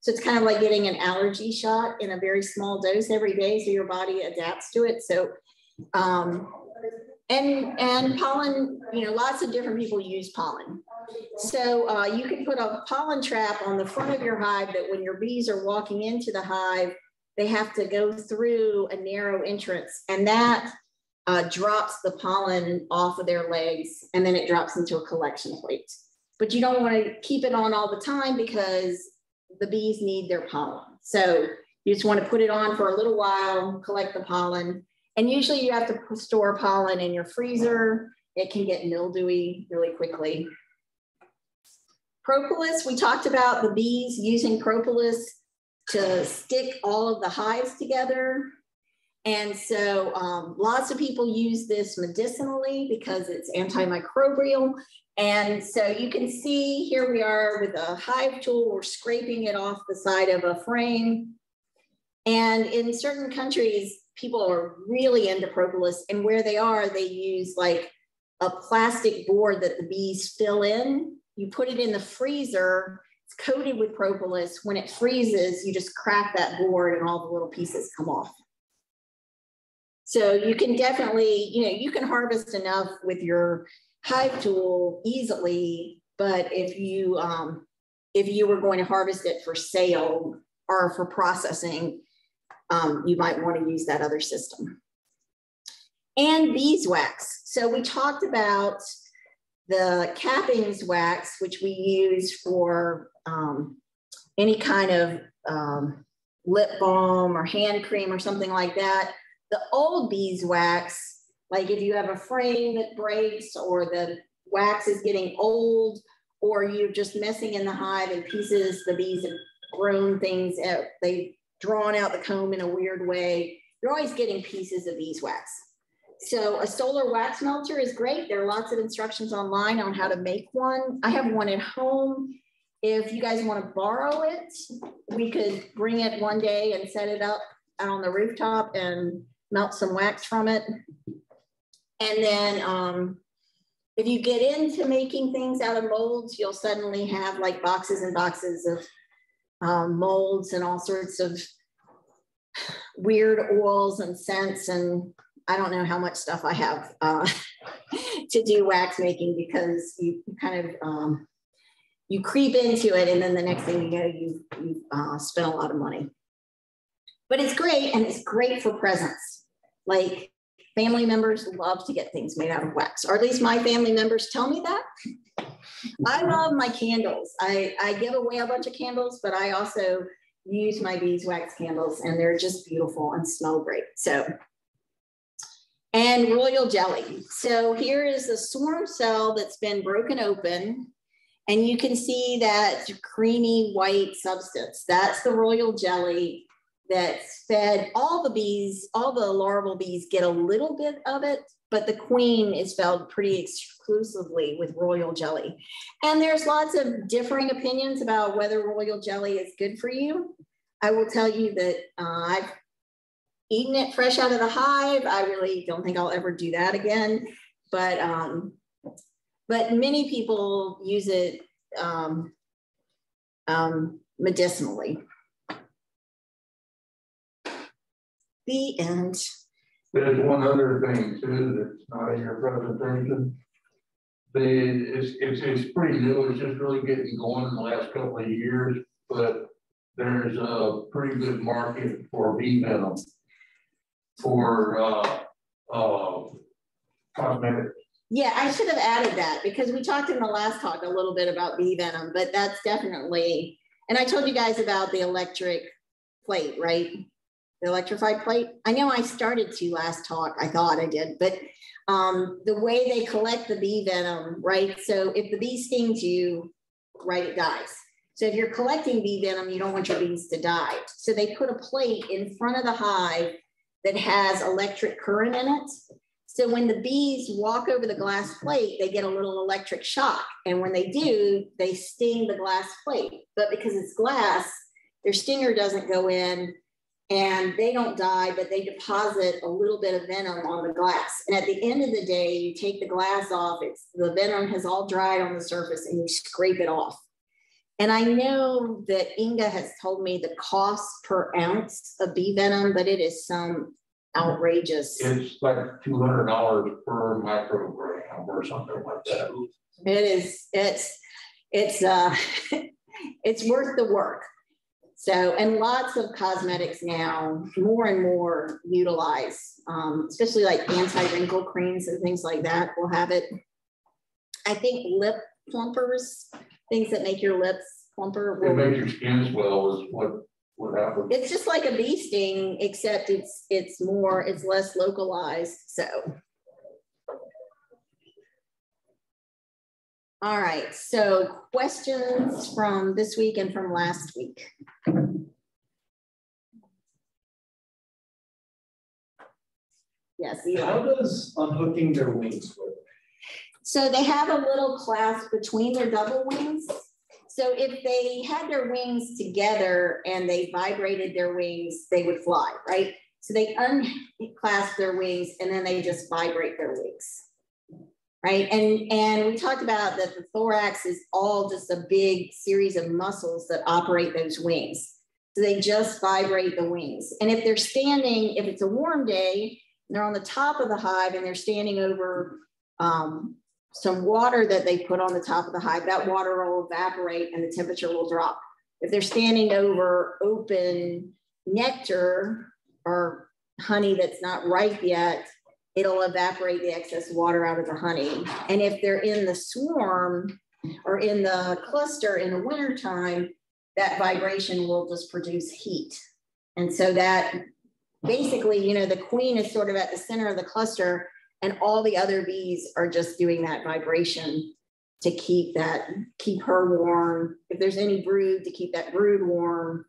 So it's kind of like getting an allergy shot in a very small dose every day so your body adapts to it. So um, and and pollen, you know, lots of different people use pollen. So uh, you can put a pollen trap on the front of your hive that when your bees are walking into the hive, they have to go through a narrow entrance and that uh, drops the pollen off of their legs and then it drops into a collection plate. But you don't want to keep it on all the time because the bees need their pollen. So you just want to put it on for a little while, collect the pollen, and usually you have to store pollen in your freezer. It can get mildewy really quickly. Propolis, we talked about the bees using propolis to stick all of the hives together. And so um, lots of people use this medicinally because it's antimicrobial. And so you can see here we are with a hive tool, we're scraping it off the side of a frame. And in certain countries, people are really into propolis and where they are, they use like a plastic board that the bees fill in. You put it in the freezer, it's coated with propolis. When it freezes, you just crack that board and all the little pieces come off. So you can definitely, you know, you can harvest enough with your hive tool easily, but if you um, if you were going to harvest it for sale or for processing, um, you might want to use that other system. And beeswax. So we talked about the cappings wax, which we use for um, any kind of um, lip balm or hand cream or something like that. The old beeswax, like if you have a frame that breaks or the wax is getting old, or you're just messing in the hive and pieces, the bees have grown things, uh, they've drawn out the comb in a weird way. You're always getting pieces of beeswax. So a solar wax melter is great. There are lots of instructions online on how to make one. I have one at home. If you guys want to borrow it, we could bring it one day and set it up out on the rooftop and melt some wax from it. And then um, if you get into making things out of molds, you'll suddenly have like boxes and boxes of um, molds and all sorts of weird oils and scents and I don't know how much stuff I have uh, to do wax making because you kind of um, you creep into it and then the next thing you know you you uh, spent a lot of money. But it's great and it's great for presents. Like family members love to get things made out of wax, or at least my family members tell me that. I love my candles. I, I give away a bunch of candles, but I also use my beeswax candles and they're just beautiful and smell great. So, and royal jelly. So here is a swarm cell that's been broken open and you can see that creamy white substance. That's the royal jelly that's fed all the bees, all the larval bees get a little bit of it, but the queen is fed pretty exclusively with royal jelly. And there's lots of differing opinions about whether royal jelly is good for you. I will tell you that uh, I've eaten it fresh out of the hive. I really don't think I'll ever do that again. But um, but many people use it um, um, medicinally. The end. There's one other thing too that's not in your presentation. The, it's, it's, it's pretty new, it's just really getting going in the last couple of years, but there's a pretty good market for bee venom for, uh, uh, cosmetics. Yeah, I should have added that because we talked in the last talk a little bit about bee venom, but that's definitely, and I told you guys about the electric plate, right? The electrified plate. I know I started to last talk, I thought I did, but um, the way they collect the bee venom, right? So if the bee stings you, right, it dies. So if you're collecting bee venom, you don't want your bees to die. So they put a plate in front of the hive that has electric current in it. So when the bees walk over the glass plate, they get a little electric shock. And when they do, they sting the glass plate. But because it's glass, their stinger doesn't go in and they don't die, but they deposit a little bit of venom on the glass. And at the end of the day, you take the glass off, it's the venom has all dried on the surface and you scrape it off. And I know that Inga has told me the cost per ounce of bee venom, but it is some outrageous. It's like two hundred dollars per microgram or something like that. It is, it's, it's, uh, it's worth the work. So, and lots of cosmetics now, more and more utilize, um, especially like anti-wrinkle creams and things like that will have it. I think lip plumpers, things that make your lips plumper. It makes your skin swell is what, what happens. It's just like a bee sting, except it's it's more, it's less localized. So. All right, so questions from this week and from last week. Yes, How does unhooking their wings work? So they have a little clasp between their double wings. So if they had their wings together and they vibrated their wings, they would fly, right? So they unclasp their wings and then they just vibrate their wings. Right. And and we talked about that the thorax is all just a big series of muscles that operate those wings. So they just vibrate the wings. And if they're standing, if it's a warm day, they're on the top of the hive and they're standing over um, some water that they put on the top of the hive, that water will evaporate and the temperature will drop. If they're standing over open nectar or honey that's not ripe yet, it'll evaporate the excess water out of the honey. And if they're in the swarm or in the cluster in the wintertime, that vibration will just produce heat. And so that basically, you know, the queen is sort of at the center of the cluster and all the other bees are just doing that vibration to keep that keep her warm if there's any brood to keep that brood warm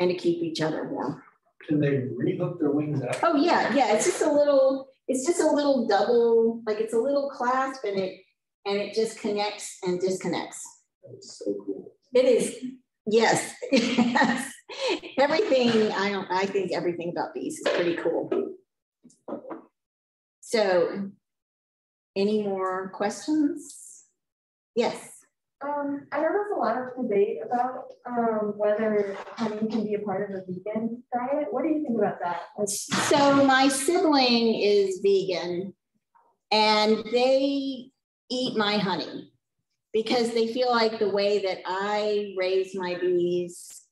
and to keep each other warm Can they rehook their wings out? oh yeah yeah it's just a little it's just a little double like it's a little clasp and it and it just connects and disconnects. That's so cool. it is. Yes. Yes. Everything i don't i think everything about bees is pretty cool. So any more questions? Yes Um, I know there's a lot of debate about, um, whether honey can be a part of a vegan diet. What do you think about that? So my sibling is vegan and they eat my honey because they feel like the way that I raise my bees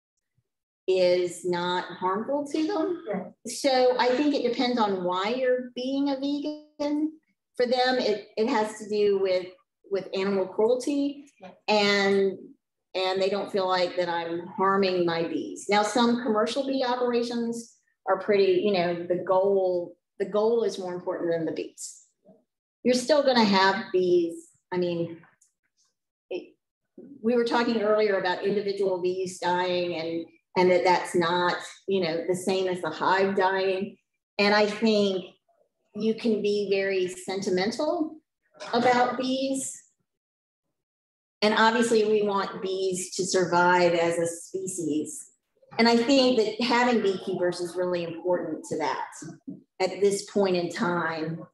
is not harmful to them. Right. So I think it depends on why you're being a vegan. For them, it, it has to do with with animal cruelty. And and they don't feel like that I'm harming my bees. Now, some commercial bee operations are pretty, you know, the goal, the goal is more important than the bees. You're still gonna have bees. I mean, it, we were talking earlier about individual bees dying and and that that's not, you know, the same as the hive dying. And I think you can be very sentimental about bees. And obviously, we want bees to survive as a species. And I think that having beekeepers is really important to that at this point in time,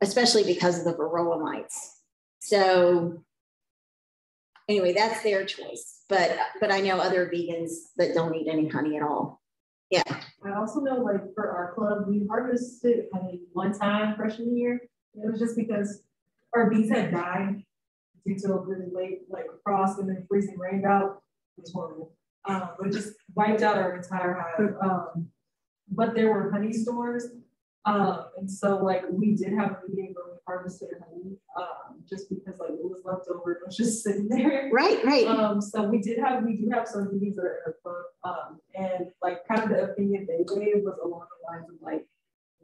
especially because of the varroa mites. So anyway, that's their choice. But but I know other vegans that don't eat any honey at all. Yeah. I also know like for our club, we harvested honey one time freshman year. It was just because our bees had died a really late like frost and then freezing rained out. It was horrible. Um, but it just wiped out our entire hive. Um, but there were honey stores. Um, and so like we did have a meeting where we harvested honey, um, just because like it was left over, and it was just sitting there. Right, right. Um, so we did have, we do have some meetings that are, for, um, and like kind of the opinion they gave was along the lines of like,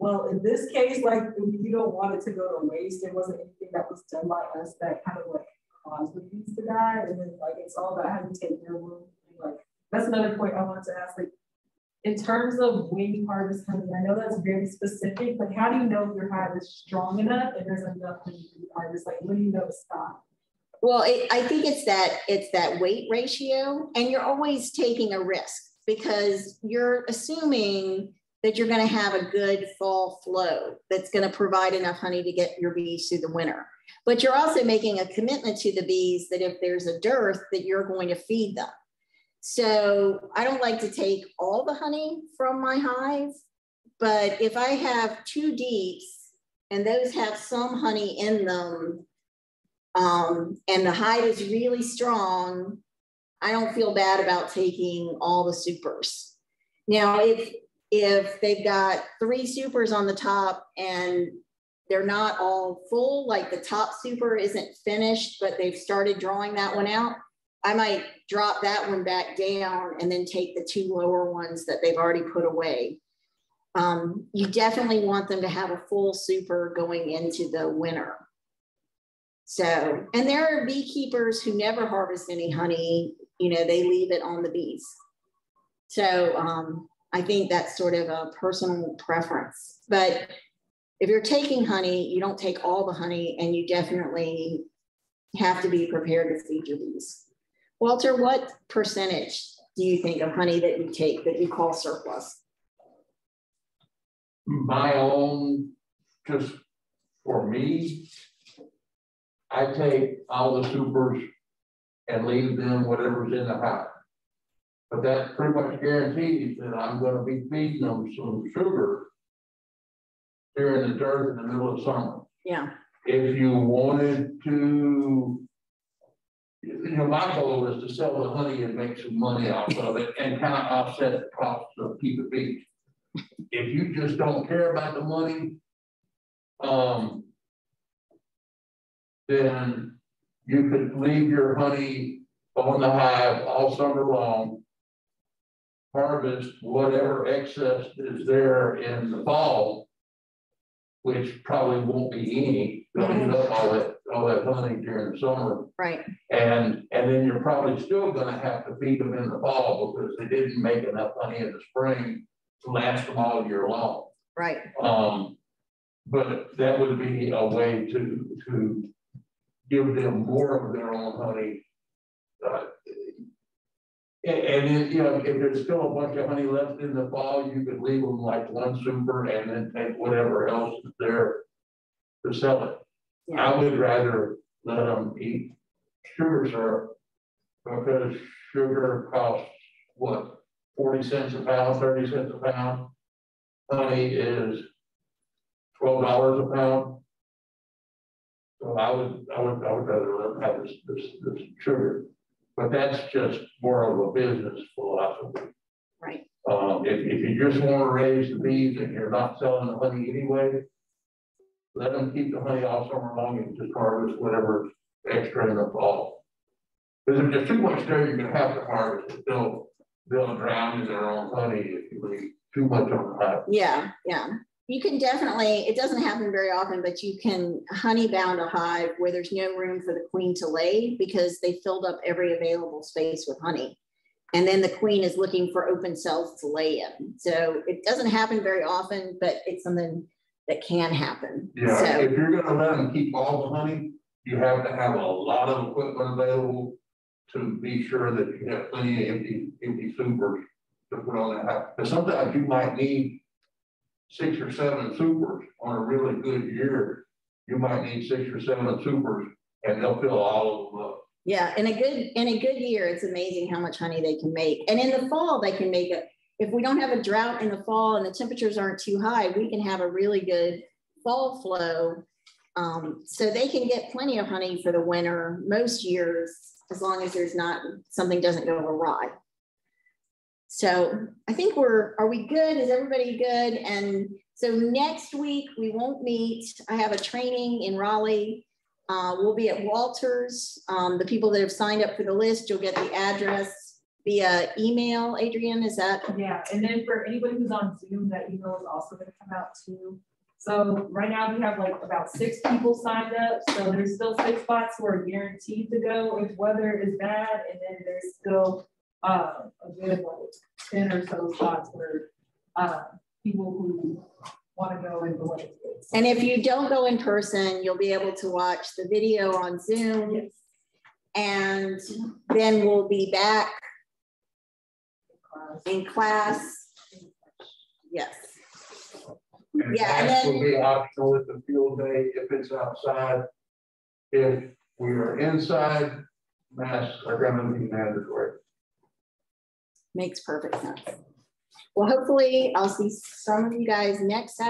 well, in this case, like, you don't want it to go to waste. There wasn't anything that was done by us that kind of like caused the bees to die. And then like, it's all about how you take care of them. Like, that's another point I wanted to ask, like, in terms of when you harvest honey, I know that's very specific, but how do you know if your hive is strong enough and there's enough honey to harvest? Like, when do you know to stop? Well, it, I think it's that it's that weight ratio, and you're always taking a risk because you're assuming that you're going to have a good fall flow that's going to provide enough honey to get your bees through the winter. But you're also making a commitment to the bees that if there's a dearth, that you're going to feed them. So I don't like to take all the honey from my hive, but if I have two deeps and those have some honey in them, um, and the hive is really strong, I don't feel bad about taking all the supers. Now, if if they've got three supers on the top and they're not all full, like the top super isn't finished, but they've started drawing that one out, I might drop that one back down and then take the two lower ones that they've already put away. Um, you definitely want them to have a full super going into the winter. So, and there are beekeepers who never harvest any honey, you know, they leave it on the bees. So um, I think that's sort of a personal preference. But if you're taking honey, you don't take all the honey and you definitely have to be prepared to feed your bees. Walter, what percentage do you think of honey that you take that you call surplus? My own, just for me, I take all the supers and leave them whatever's in the hive. But that pretty much guarantees that I'm gonna be feeding them some sugar during the dearth in the middle of summer. Yeah. If you wanted to you know, my goal is to sell the honey and make some money off of it and kind of offset the costs of keep it bees. If you just don't care about the money, um, then you could leave your honey on the hive all summer long, harvest whatever excess is there in the fall, which probably won't be any, building up all that all that honey during the summer. Right. And and then you're probably still gonna have to feed them in the fall because they didn't make enough honey in the spring to last them all year long. Right. Um, but that would be a way to to give them more of their own honey. Uh, and, and you know, if there's still a bunch of honey left in the fall, you could leave them like one super and then take whatever else is there to sell it. Yeah. I would rather let them eat sugar syrup because sugar costs what, forty cents a pound, thirty cents a pound? Honey is twelve dollars a pound. So I would, I would, I would rather let them have this, this, this sugar. But that's just more of a business philosophy. Right. Um, if, if you just want to raise the bees and you're not selling the honey anyway, let them keep the honey all summer long and just harvest whatever extra in the fall. Because if there's too much there, you're gonna have to harvest it. They'll, they'll drown in their own honey if you leave too much on the hive. Yeah, yeah. You can definitely, it doesn't happen very often, but you can honey bound a hive where there's no room for the queen to lay because they filled up every available space with honey. And then the queen is looking for open cells to lay in. So it doesn't happen very often, but it's something that can happen. Yeah, So, if you're gonna let them keep all the honey, you have to have a lot of equipment available to be sure that you have plenty of empty, empty supers to put on that hive. Because sometimes you might need six or seven supers on a really good year. You might need six or seven supers and they'll fill all of them up. yeah, in a good in a good year, it's amazing how much honey they can make. And in the fall, they can make it. If we don't have a drought in the fall and the temperatures aren't too high, we can have a really good fall flow. Um, so they can get plenty of honey for the winter most years, as long as there's not something doesn't go awry. So I think we're, are we good? Is everybody good? And so next week we won't meet. I have a training in Raleigh. Uh, we'll be at Walters. Um, the people that have signed up for the list, you'll get the address via email. Adrian, is that? Yeah, and then for anybody who's on Zoom, that email is also gonna come out too. So right now we have like about six people signed up, so there's still six spots who are guaranteed to go if weather is bad, and then there's still uh, a good like ten or so spots for, uh, people who wanna go and go in. And if you don't go in person, you'll be able to watch the video on Zoom. Yes. And then we'll be back in class. Yes. And Yeah, and masks will then- be optional at the field day if it's outside. If we are inside, masks are gonna be mandatory. Makes perfect sense. Well, hopefully I'll see some of you guys next Saturday.